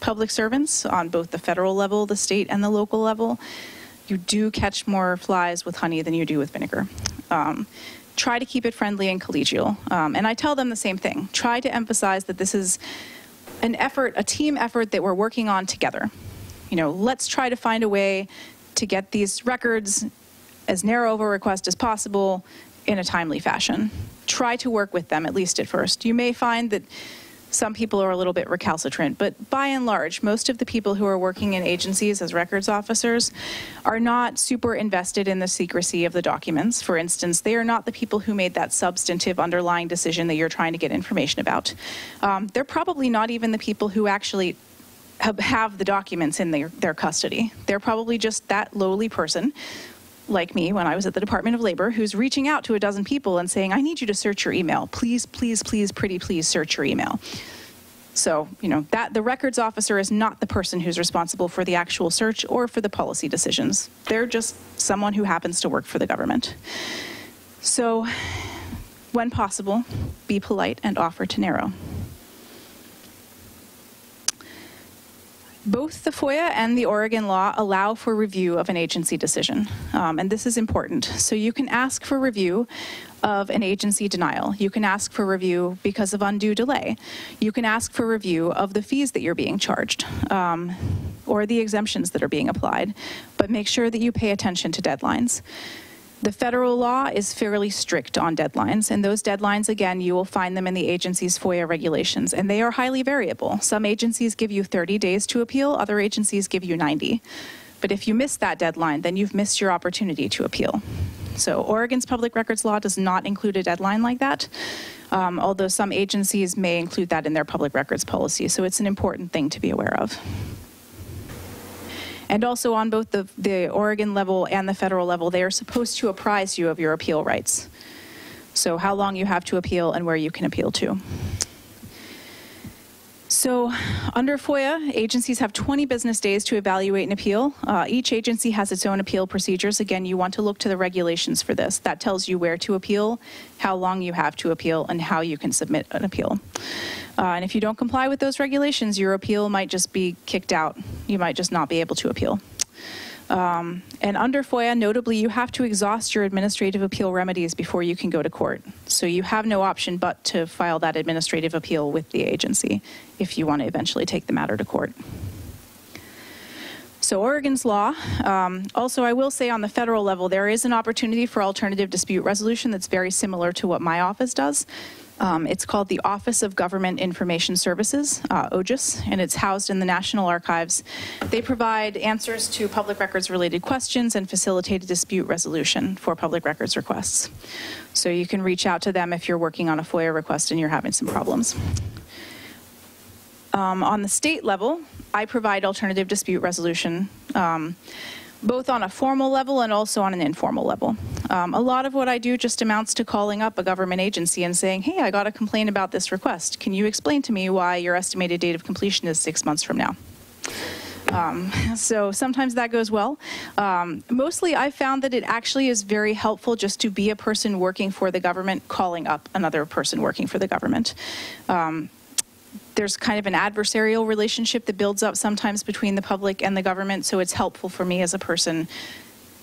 public servants on both the federal level, the state, and the local level. You do catch more flies with honey than you do with vinegar. Um, try to keep it friendly and collegial. Um, and I tell them the same thing. Try to emphasize that this is an effort, a team effort that we're working on together. You know, let's try to find a way to get these records as narrow of a request as possible in a timely fashion. Try to work with them, at least at first. You may find that some people are a little bit recalcitrant, but by and large, most of the people who are working in agencies as records officers are not super invested in the secrecy of the documents. For instance, they are not the people who made that substantive underlying decision that you're trying to get information about. Um, they're probably not even the people who actually have the documents in their, their custody. They're probably just that lowly person like me when I was at the Department of Labor who's reaching out to a dozen people and saying, I need you to search your email. Please, please, please, pretty please search your email. So, you know, that the records officer is not the person who's responsible for the actual search or for the policy decisions. They're just someone who happens to work for the government. So, when possible, be polite and offer to narrow. Both the FOIA and the Oregon law allow for review of an agency decision, um, and this is important. So you can ask for review of an agency denial. You can ask for review because of undue delay. You can ask for review of the fees that you're being charged um, or the exemptions that are being applied, but make sure that you pay attention to deadlines. The federal law is fairly strict on deadlines, and those deadlines, again, you will find them in the agency's FOIA regulations, and they are highly variable. Some agencies give you 30 days to appeal, other agencies give you 90. But if you miss that deadline, then you've missed your opportunity to appeal. So Oregon's public records law does not include a deadline like that, um, although some agencies may include that in their public records policy. So it's an important thing to be aware of and also on both the, the Oregon level and the federal level, they are supposed to apprise you of your appeal rights. So how long you have to appeal and where you can appeal to. So, under FOIA, agencies have 20 business days to evaluate an appeal. Uh, each agency has its own appeal procedures. Again, you want to look to the regulations for this. That tells you where to appeal, how long you have to appeal, and how you can submit an appeal. Uh, and if you don't comply with those regulations, your appeal might just be kicked out. You might just not be able to appeal. Um, and under FOIA, notably, you have to exhaust your administrative appeal remedies before you can go to court. So you have no option but to file that administrative appeal with the agency if you want to eventually take the matter to court. So Oregon's law, um, also I will say on the federal level, there is an opportunity for alternative dispute resolution that's very similar to what my office does. Um, it's called the Office of Government Information Services, uh, OGIS, and it's housed in the National Archives. They provide answers to public records related questions and facilitate dispute resolution for public records requests. So you can reach out to them if you're working on a FOIA request and you're having some problems. Um, on the state level, I provide alternative dispute resolution. Um, both on a formal level and also on an informal level. Um, a lot of what I do just amounts to calling up a government agency and saying, hey, I got a complaint about this request. Can you explain to me why your estimated date of completion is six months from now? Um, so sometimes that goes well. Um, mostly I found that it actually is very helpful just to be a person working for the government calling up another person working for the government. Um, there's kind of an adversarial relationship that builds up sometimes between the public and the government, so it's helpful for me as a person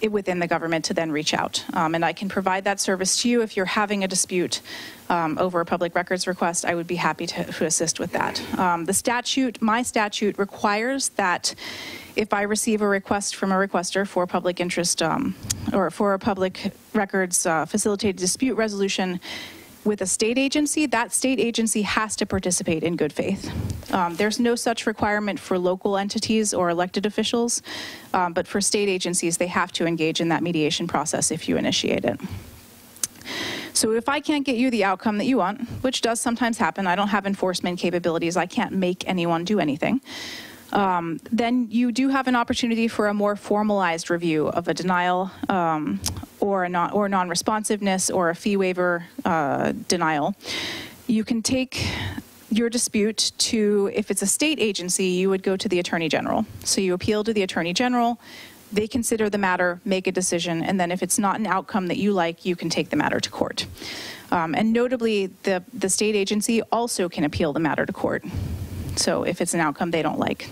within the government to then reach out. Um, And I can provide that service to you if you're having a dispute um, over a public records request. I would be happy to to assist with that. Um, The statute, my statute requires that if I receive a request from a requester for public interest um, or for a public records uh, facilitated dispute resolution, with a state agency, that state agency has to participate in good faith. Um, There's no such requirement for local entities or elected officials, um, but for state agencies, they have to engage in that mediation process if you initiate it. So if I can't get you the outcome that you want, which does sometimes happen, I don't have enforcement capabilities, I can't make anyone do anything, um, then you do have an opportunity for a more formalized review of a denial um, or a non, or non-responsiveness or a fee waiver uh, denial. You can take your dispute to, if it's a state agency, you would go to the Attorney General. So you appeal to the Attorney General, they consider the matter, make a decision, and then if it's not an outcome that you like, you can take the matter to court. Um, and notably, the, the state agency also can appeal the matter to court. So if it's an outcome they don't like.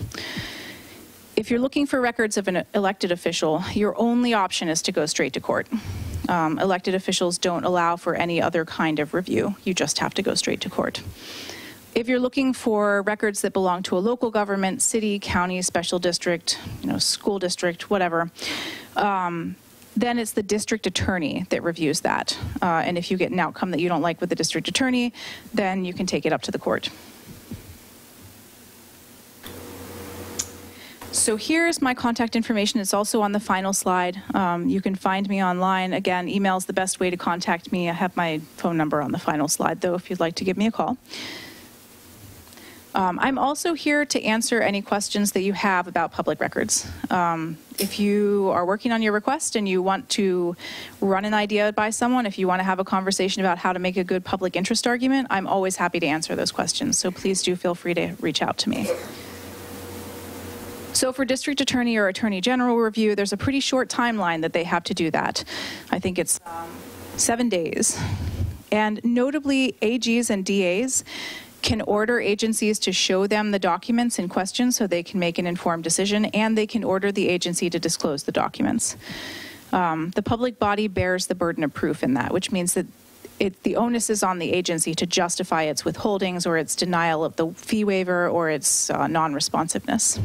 If you're looking for records of an elected official, your only option is to go straight to court. Um, elected officials don't allow for any other kind of review. You just have to go straight to court. If you're looking for records that belong to a local government, city, county, special district, you know, school district, whatever, um, then it's the district attorney that reviews that. Uh, and if you get an outcome that you don't like with the district attorney, then you can take it up to the court. So here's my contact information. It's also on the final slide. Um, you can find me online. Again, email is the best way to contact me. I have my phone number on the final slide, though, if you'd like to give me a call. Um, I'm also here to answer any questions that you have about public records. Um, if you are working on your request and you want to run an idea by someone, if you want to have a conversation about how to make a good public interest argument, I'm always happy to answer those questions. So please do feel free to reach out to me. So for district attorney or attorney general review, there's a pretty short timeline that they have to do that. I think it's um, seven days. And notably, AGs and DAs can order agencies to show them the documents in question so they can make an informed decision, and they can order the agency to disclose the documents. Um, the public body bears the burden of proof in that, which means that it, the onus is on the agency to justify its withholdings or its denial of the fee waiver or its uh, non-responsiveness.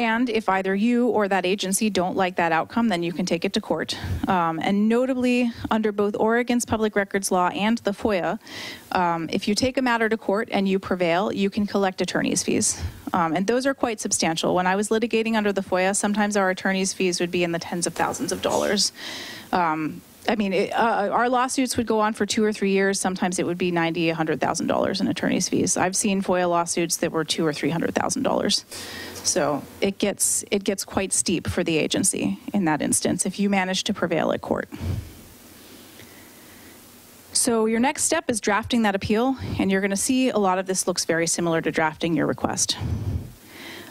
And if either you or that agency don't like that outcome, then you can take it to court. Um, and notably, under both Oregon's public records law and the FOIA, um, if you take a matter to court and you prevail, you can collect attorney's fees. Um, and those are quite substantial. When I was litigating under the FOIA, sometimes our attorney's fees would be in the tens of thousands of dollars. Um, I mean, it, uh, our lawsuits would go on for two or three years. Sometimes it would be ninety, a hundred thousand dollars in attorney's fees. I've seen FOIA lawsuits that were two or three hundred thousand dollars. So it gets it gets quite steep for the agency in that instance if you manage to prevail at court. So your next step is drafting that appeal, and you're going to see a lot of this looks very similar to drafting your request.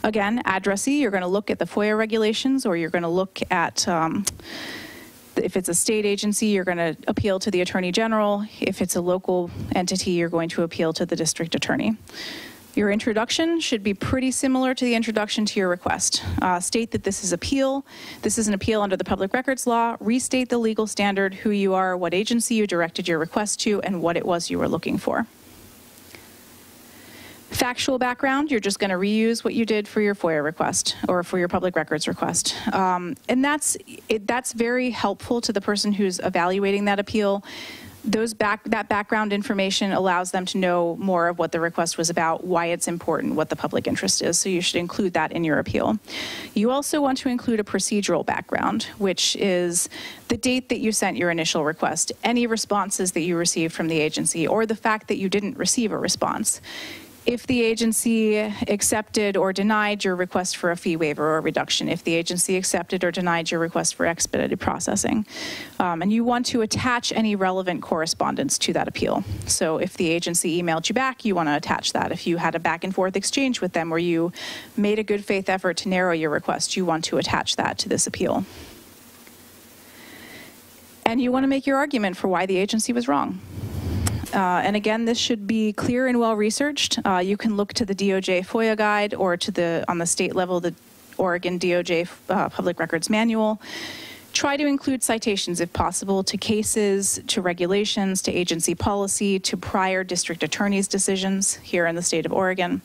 Again, addressee, you're going to look at the FOIA regulations, or you're going to look at um, if it's a state agency, you're going to appeal to the attorney general. If it's a local entity, you're going to appeal to the district attorney. Your introduction should be pretty similar to the introduction to your request. Uh, state that this is appeal. This is an appeal under the public records law. Restate the legal standard, who you are, what agency you directed your request to, and what it was you were looking for. Factual background, you're just going to reuse what you did for your FOIA request or for your public records request. Um, and that's, it, that's very helpful to the person who's evaluating that appeal. Those back, that background information allows them to know more of what the request was about, why it's important, what the public interest is. So you should include that in your appeal. You also want to include a procedural background, which is the date that you sent your initial request, any responses that you received from the agency, or the fact that you didn't receive a response if the agency accepted or denied your request for a fee waiver or reduction, if the agency accepted or denied your request for expedited processing. Um, and you want to attach any relevant correspondence to that appeal. So if the agency emailed you back, you want to attach that. If you had a back and forth exchange with them where you made a good faith effort to narrow your request, you want to attach that to this appeal. And you want to make your argument for why the agency was wrong. Uh, And again, this should be clear and well-researched. Uh, You can look to the DOJ FOIA guide or to the, on the state level, the Oregon DOJ uh, Public Records Manual. Try to include citations if possible to cases, to regulations, to agency policy, to prior district attorney's decisions here in the state of Oregon.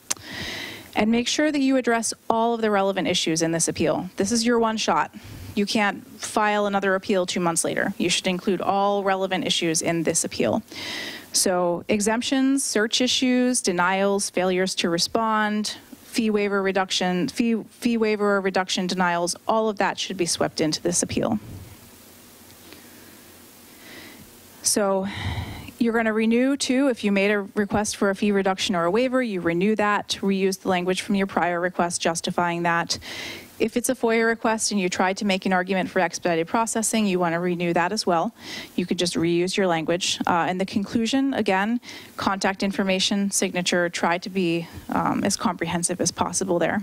And make sure that you address all of the relevant issues in this appeal. This is your one shot. You can't file another appeal two months later. You should include all relevant issues in this appeal. So exemptions, search issues, denials, failures to respond, fee waiver reduction, fee, fee waiver reduction denials, all of that should be swept into this appeal. So you're going to renew too, if you made a request for a fee reduction or a waiver, you renew that, reuse the language from your prior request justifying that. If it's a FOIA request and you tried to make an argument for expedited processing, you want to renew that as well. You could just reuse your language. Uh, and the conclusion, again, contact information, signature, try to be um, as comprehensive as possible there.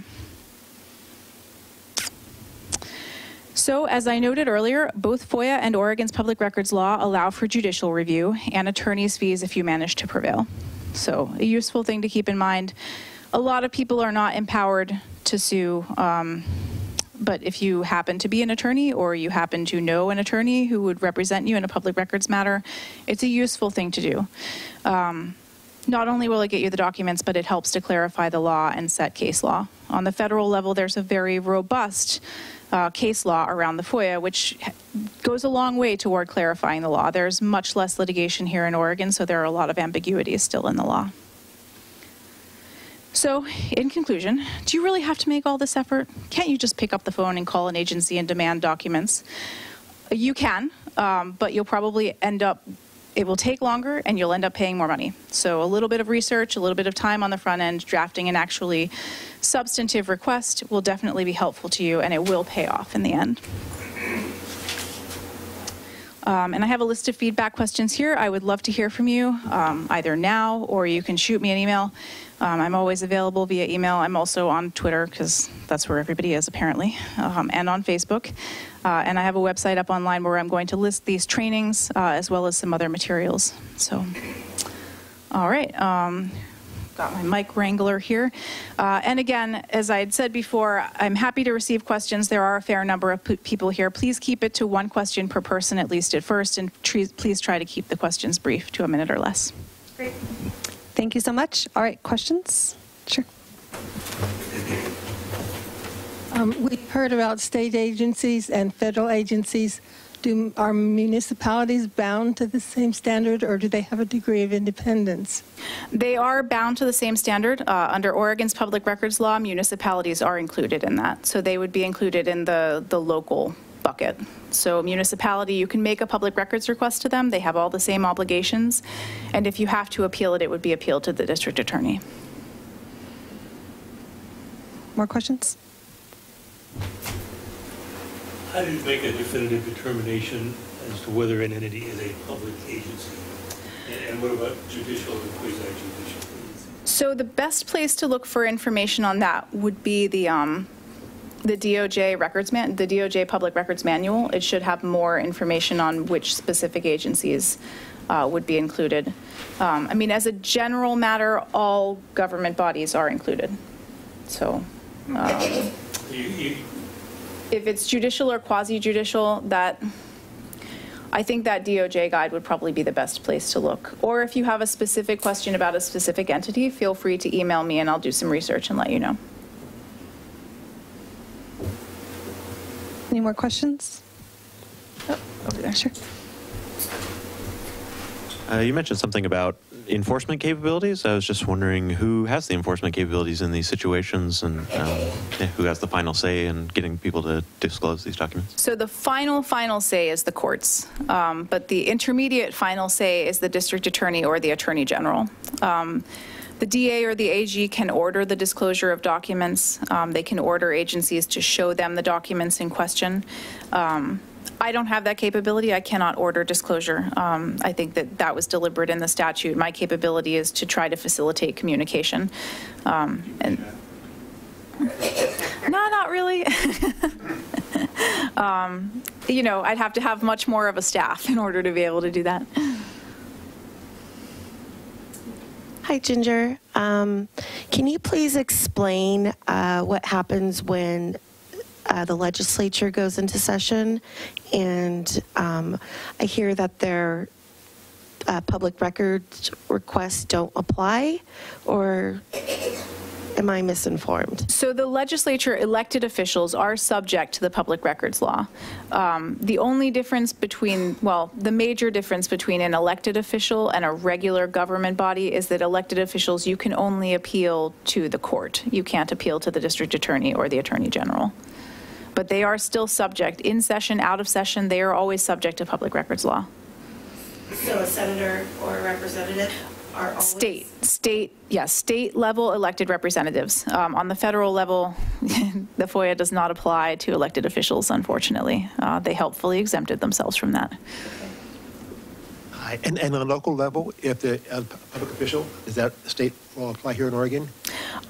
So, as I noted earlier, both FOIA and Oregon's public records law allow for judicial review and attorney's fees if you manage to prevail. So, a useful thing to keep in mind. A lot of people are not empowered to sue, um, but if you happen to be an attorney or you happen to know an attorney who would represent you in a public records matter, it's a useful thing to do. Um, not only will it get you the documents, but it helps to clarify the law and set case law. On the federal level, there's a very robust uh, case law around the FOIA, which goes a long way toward clarifying the law. There's much less litigation here in Oregon, so there are a lot of ambiguities still in the law. So, in conclusion, do you really have to make all this effort? Can't you just pick up the phone and call an agency and demand documents? You can, um, but you'll probably end up, it will take longer and you'll end up paying more money. So, a little bit of research, a little bit of time on the front end, drafting an actually substantive request will definitely be helpful to you and it will pay off in the end. Um, and I have a list of feedback questions here. I would love to hear from you, um, either now or you can shoot me an email. Um, I'm always available via email. I'm also on Twitter because that's where everybody is apparently, um, and on Facebook. Uh, and I have a website up online where I'm going to list these trainings uh, as well as some other materials. So, all right. Got my mic wrangler here. Uh, and again, as I had said before, I'm happy to receive questions. There are a fair number of p- people here. Please keep it to one question per person, at least at first, and tre- please try to keep the questions brief to a minute or less. Great. Thank you so much. All right, questions? Sure. Um, We've heard about state agencies and federal agencies. Do, are municipalities bound to the same standard, or do they have a degree of independence? They are bound to the same standard. Uh, Under Oregon's public records law, municipalities are included in that. So they would be included in the, the local bucket. So municipality, you can make a public records request to them. They have all the same obligations. And if you have to appeal it, it would be appealed to the district attorney. More questions? How do you make a definitive determination as to whether an entity is a public agency? And- what about judicial and quasi-judicial? So the best place to look for information on that would be the, um, the DOJ records man, the DOJ Public Records Manual. It should have more information on which specific agencies uh, would be included. Um, I mean, as a general matter, all government bodies are included. So You- you- if it's judicial or quasi-judicial, that, I think that DOJ guide would probably be the best place to look. Or if you have a specific question about a specific entity, feel free to email me and I'll do some research and let you know. Any more questions? Oh, over there, sure. Uh, you mentioned something about enforcement capabilities. I was just wondering who has the enforcement capabilities in these situations and um, who has the final say in getting people to disclose these documents. So the final, final say is the courts, um, but the intermediate final say is the district attorney or the attorney general. Um, The DA or the AG can order the disclosure of documents. Um, They can order agencies to show them the documents in question. I don't have that capability. I cannot order disclosure. Um, I think that that was deliberate in the statute. My capability is to try to facilitate communication. Um, And No, not really. Um, You know, I'd have to have much more of a staff in order to be able to do that. Hi, Ginger. Um, Can you please explain uh, what happens when uh, the legislature goes into session? And um, I hear that their uh, public records requests don't apply, or am I misinformed? So the legislature elected officials are subject to the public records law. Um, The only difference between, well, the major difference between an elected official and a regular government body is that elected officials, you can only appeal to the court. You can't appeal to the district attorney or the attorney general. But they are still subject, in session, out of session, they are always subject to public records law. So a senator or a representative are always... State, state, yes, state level elected representatives. Um, On the federal level, the FOIA does not apply to elected officials, unfortunately. Uh, They helpfully exempted themselves from that. Hi. And, and on a local level, if the uh, public official, is that state law apply here in Oregon?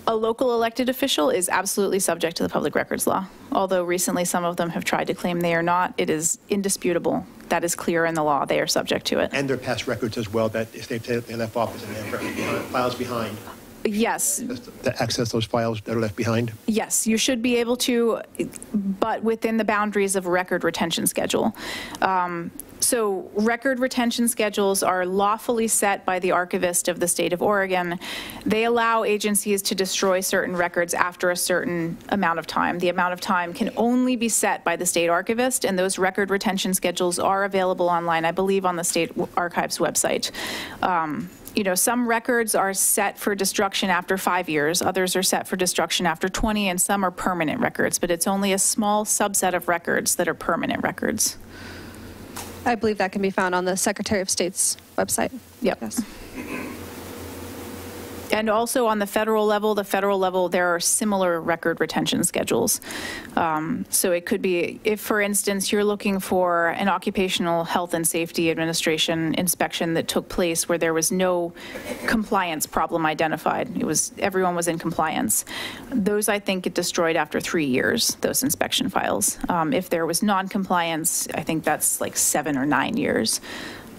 A local elected official is absolutely subject to the public records law. Although recently, some of them have tried to claim they are not, it is indisputable. That is clear in the law. They are subject to it. And their past records as well, that if they've they left office and they have files behind, Yes, to access those files that are left behind? Yes, you should be able to, but within the boundaries of a record retention schedule. Um, So record retention schedules are lawfully set by the archivist of the state of Oregon. They allow agencies to destroy certain records after a certain amount of time. The amount of time can only be set by the state archivist, and those record retention schedules are available online, I believe, on the state archives website. Um, you know, some records are set for destruction after five years, others are set for destruction after 20, and some are permanent records, but it's only a small subset of records that are permanent records. I believe that can be found on the Secretary of State's website. Yep. Yes. And also on the federal level, the federal level, there are similar record retention schedules. Um, So it could be, if, for instance, you're looking for an occupational health and safety administration inspection that took place where there was no compliance problem identified, it was, everyone was in compliance, those, I think, get destroyed after three years, those inspection files. Um, If there was non-compliance, I think that's like seven or nine years.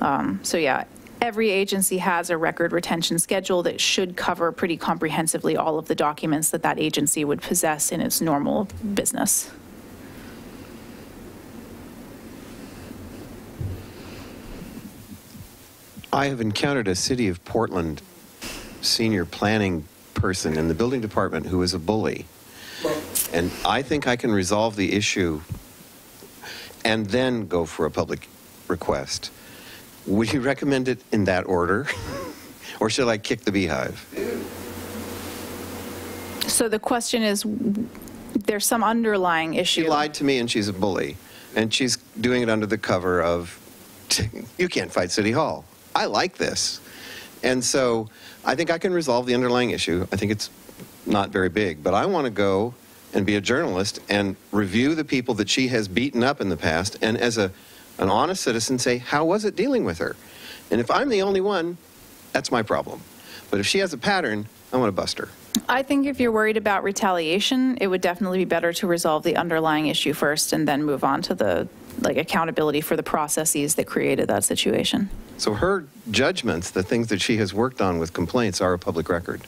Um, So yeah, every agency has a record retention schedule that should cover pretty comprehensively all of the documents that that agency would possess in its normal business. I have encountered a city of Portland senior planning person in the building department who is a bully. And I think I can resolve the issue and then go for a public request. Would you recommend it in that order? Or should I kick the beehive? So the question is, there's some underlying issue. She lied to me and she's a bully. And she's doing it under the cover of, you can't fight City Hall. I like this. And so I think I can resolve the underlying issue. I think it's not very big, but I want to go and be a journalist and review the people that she has beaten up in the past and as a, an honest citizen say, how was it dealing with her? And if I'm the only one, that's my problem. But if she has a pattern, I want to bust her. I think if you're worried about retaliation, it would definitely be better to resolve the underlying issue first and then move on to the, like, accountability for the processes that created that situation. So her judgments, the things that she has worked on with complaints, are a public record.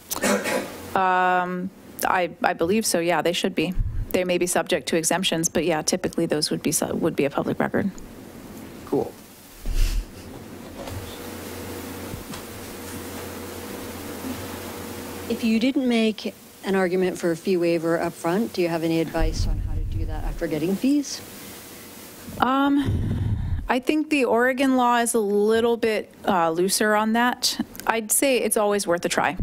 um, I, I believe so, yeah, they should be. They may be subject to exemptions, but yeah, typically those would be, would be a public record. Cool. If you didn't make an argument for a fee waiver up front, do you have any advice on how to do that after getting fees? Um, I think the Oregon law is a little bit uh, looser on that. I'd say it's always worth a try.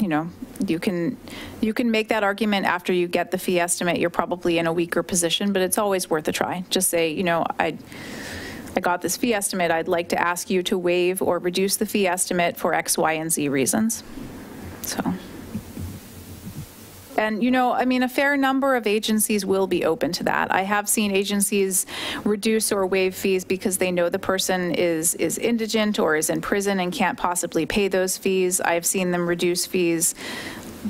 You know, you can, you can make that argument after you get the fee estimate. You're probably in a weaker position, but it's always worth a try. Just say, you know, I, I got this fee estimate. I'd like to ask you to waive or reduce the fee estimate for X, Y, and Z reasons. So. And, you know, I mean, a fair number of agencies will be open to that. I have seen agencies reduce or waive fees because they know the person is, is indigent or is in prison and can't possibly pay those fees. I've seen them reduce fees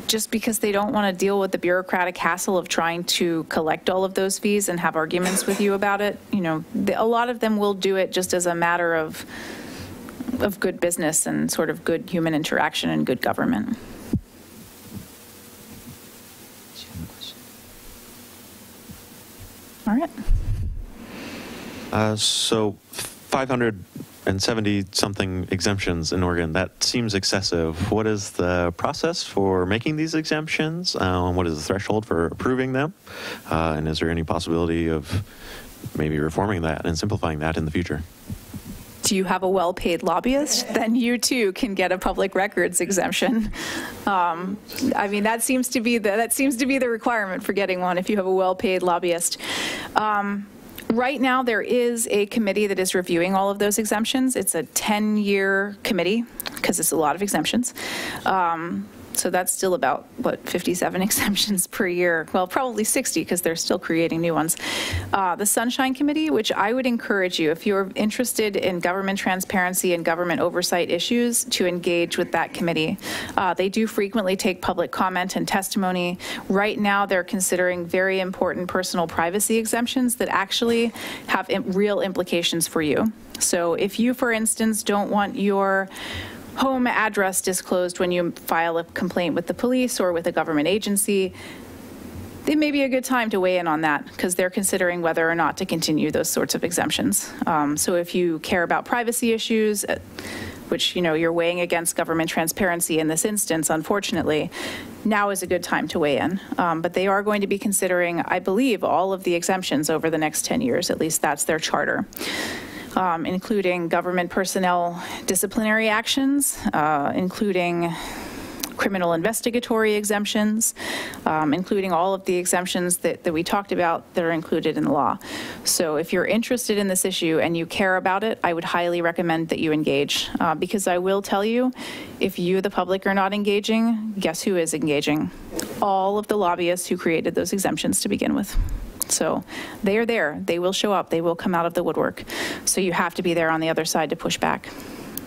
just because they don't want to deal with the bureaucratic hassle of trying to collect all of those fees and have arguments with you about it. You know, the- a lot of them will do it just as a matter of of good business and sort of good human interaction and good government. All right. Uh, so 570 something exemptions in Oregon, that seems excessive. What is the process for making these exemptions? Um, what is the threshold for approving them? Uh, and is there any possibility of maybe reforming that and simplifying that in the future? do you have a well-paid lobbyist? Then you too can get a public records exemption. Um, I mean, that seems to be the that seems to be the requirement for getting one if you have a well-paid lobbyist. Um, Right now, there is a committee that is reviewing all of those exemptions. It's a 10-year committee, because it's a lot of exemptions. Um, so that's still about, what, 57 exemptions per year? Well, probably 60 because they're still creating new ones. Uh, the Sunshine Committee, which I would encourage you, if you're interested in government transparency and government oversight issues, to engage with that committee. Uh, they do frequently take public comment and testimony. Right now, they're considering very important personal privacy exemptions that actually have Im real implications for you. So if you, for instance, don't want your home address disclosed when you file a complaint with the police or with a government agency, it may be a good time to weigh in on that because they're considering whether or not to continue those sorts of exemptions. Um, so if you care about privacy issues, uh, which you know you're weighing against government transparency in this instance, unfortunately, now is a good time to weigh in. Um, but they are going to be considering, I believe, all of the exemptions over the next 10 years. At least that's their charter um, including government personnel disciplinary actions, uh, including criminal investigatory exemptions, um, including all of the exemptions that, that we talked about that are included in the law. So if you're interested in this issue and you care about it, I would highly recommend that you engage uh, because I will tell you, if you, the public, are not engaging, guess who is engaging? All of the lobbyists who created those exemptions to begin with. So they are there. They will show up. They will come out of the woodwork. So you have to be there on the other side to push back.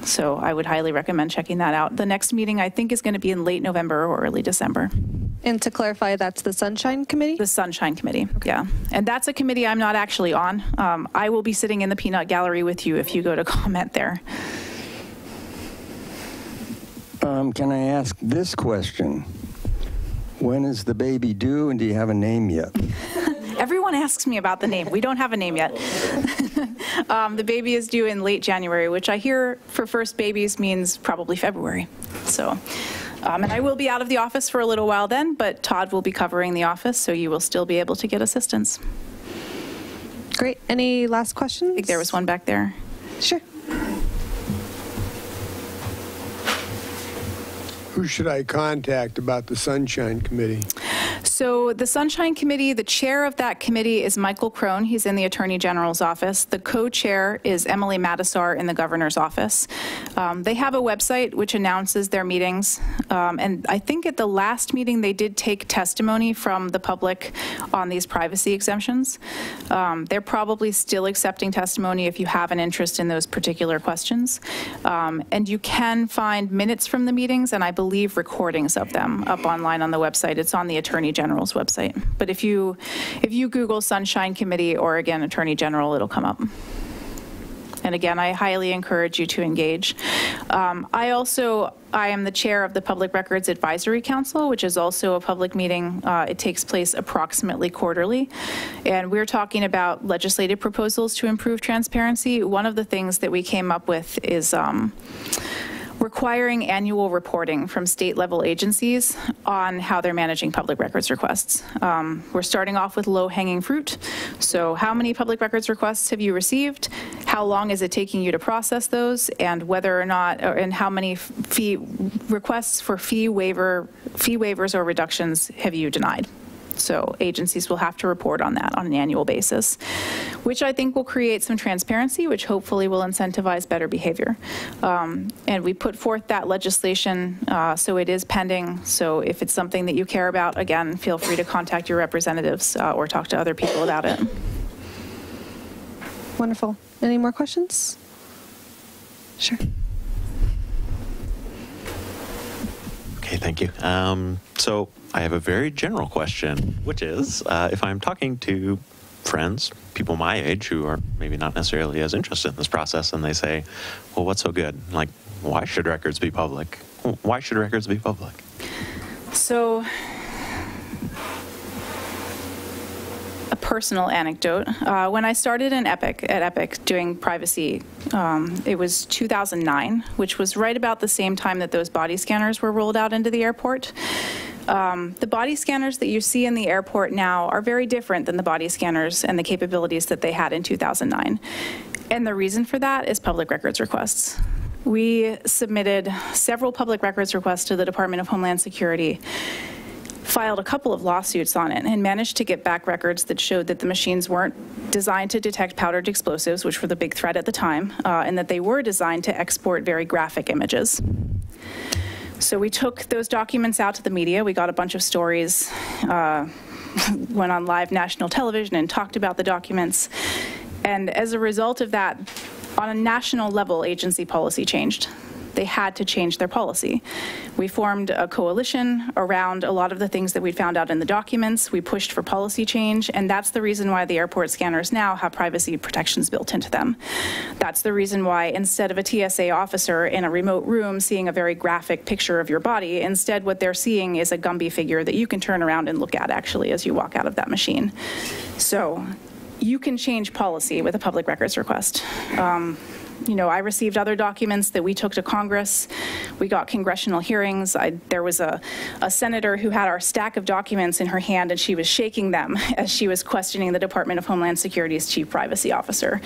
So I would highly recommend checking that out. The next meeting, I think, is going to be in late November or early December. And to clarify, that's the Sunshine Committee? The Sunshine Committee, yeah. And that's a committee I'm not actually on. Um, I will be sitting in the peanut gallery with you if you go to comment there. Um, can I ask this question? When is the baby due and do you have a name yet? Everyone asks me about the name. We don't have a name yet. um, the baby is due in late January, which I hear for first babies means probably February. So, um, and I will be out of the office for a little while then, but Todd will be covering the office, so you will still be able to get assistance. Great. Any last questions? I think there was one back there. Sure. Who should I contact about the Sunshine Committee? So the Sunshine Committee, the chair of that committee is Michael Kron. He's in the Attorney General's office. The co-chair is Emily Matasar in the governor's office. Um, they have a website which announces their meetings. Um, and I think at the last meeting, they did take testimony from the public on these privacy exemptions. Um, they're probably still accepting testimony if you have an interest in those particular questions. Um, and you can find minutes from the meetings and I believe recordings of them up online on the website. It's on the Attorney General's website. But if you, if you Google Sunshine Committee Oregon Attorney General, it'll come up. And again, I highly encourage you to engage. Um, I also, I am the chair of the Public Records Advisory Council, which is also a public meeting. Uh, it takes place approximately quarterly. And we're talking about legislative proposals to improve transparency. One of the things that we came up with is um, requiring annual reporting from state level agencies on how they're managing public records requests. Um, we're starting off with low hanging fruit. So how many public records requests have you received? How long is it taking you to process those? And whether or not, or, and how many fee requests for fee waiver, fee waivers or reductions have you denied? So agencies will have to report on that on an annual basis, which I think will create some transparency, which hopefully will incentivize better behavior. Um, and we put forth that legislation, uh, so it is pending. So if it's something that you care about, again, feel free to contact your representatives uh, or talk to other people about it. Wonderful. Any more questions? Sure. Okay, thank you. Um, so I have a very general question, which is uh, if I'm talking to friends, people my age who are maybe not necessarily as interested in this process, and they say, well, what's so good? Like, why should records be public? Why should records be public? So, personal anecdote. Uh, when I started in Epic at Epic doing privacy, um, it was 2009, which was right about the same time that those body scanners were rolled out into the airport. Um, the body scanners that you see in the airport now are very different than the body scanners and the capabilities that they had in 2009. And the reason for that is public records requests. We submitted several public records requests to the Department of Homeland Security, filed a couple of lawsuits on it, and managed to get back records that showed that the machines weren't designed to detect powdered explosives, which were the big threat at the time, uh, and that they were designed to export very graphic images. So we took those documents out to the media. We got a bunch of stories, uh, went on live national television and talked about the documents. And as a result of that, on a national level, agency policy changed. They had to change their policy. We formed a coalition around a lot of the things that we found out in the documents. We pushed for policy change, and that's the reason why the airport scanners now have privacy protections built into them. That's the reason why instead of a TSA officer in a remote room seeing a very graphic picture of your body, instead what they're seeing is a Gumby figure that you can turn around and look at actually as you walk out of that machine. So you can change policy with a public records request. Um, you know, I received other documents that we took to Congress. We got congressional hearings. I, there was a, a senator who had our stack of documents in her hand and she was shaking them as she was questioning the Department of Homeland Security's chief privacy officer.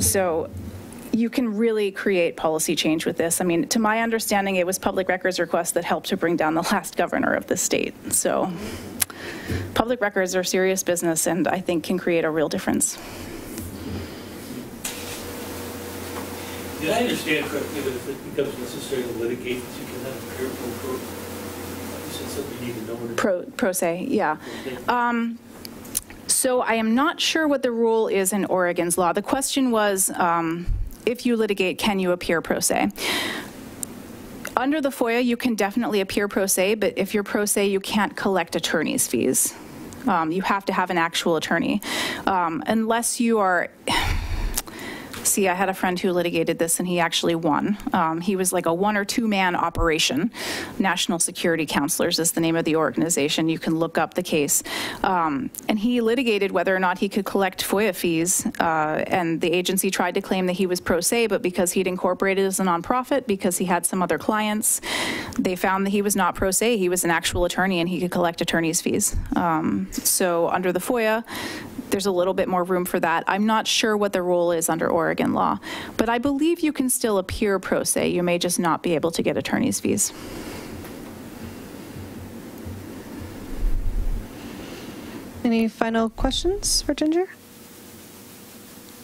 So you can really create policy change with this. I mean, to my understanding, it was public records requests that helped to bring down the last governor of the state. So public records are serious business and I think can create a real difference. Did I understand correctly that if it becomes necessary to litigate, you can have a peer pro, you said something you need to know Pro, pro se, yeah. Um, so I am not sure what the rule is in Oregon's law. The question was, um, if you litigate, can you appear pro se? Under the FOIA, you can definitely appear pro se, but if you're pro se, you can't collect attorney's fees. Um, you have to have an actual attorney. Um, unless you are, see, I had a friend who litigated this and he actually won. Um, he was like a one or two man operation. National Security Counselors is the name of the organization. You can look up the case. Um, and he litigated whether or not he could collect FOIA fees. Uh, and the agency tried to claim that he was pro se, but because he'd incorporated as a nonprofit, because he had some other clients, they found that he was not pro se. He was an actual attorney and he could collect attorney's fees. Um, so under the FOIA, there's a little bit more room for that. I'm not sure what the rule is under Oregon law, but I believe you can still appear pro se. You may just not be able to get attorney's fees. Any final questions for Ginger?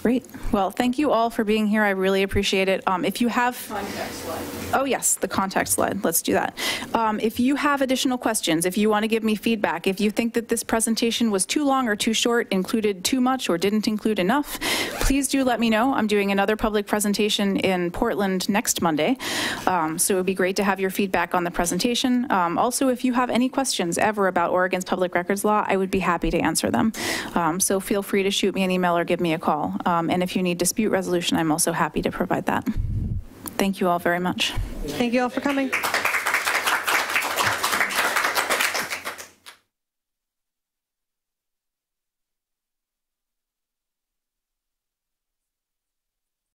Great. Well, thank you all for being here. I really appreciate it. Um, if you have. Oh yes, the contact slide. Let's do that. Um, if you have additional questions, if you want to give me feedback, if you think that this presentation was too long or too short, included too much or didn't include enough, please do let me know. I'm doing another public presentation in Portland next Monday, um, so it would be great to have your feedback on the presentation. Um, also, if you have any questions ever about Oregon's public records law, I would be happy to answer them. Um, so feel free to shoot me an email or give me a call. Um, and if you need dispute resolution, I'm also happy to provide that. Thank you all very much. Thank you all for coming.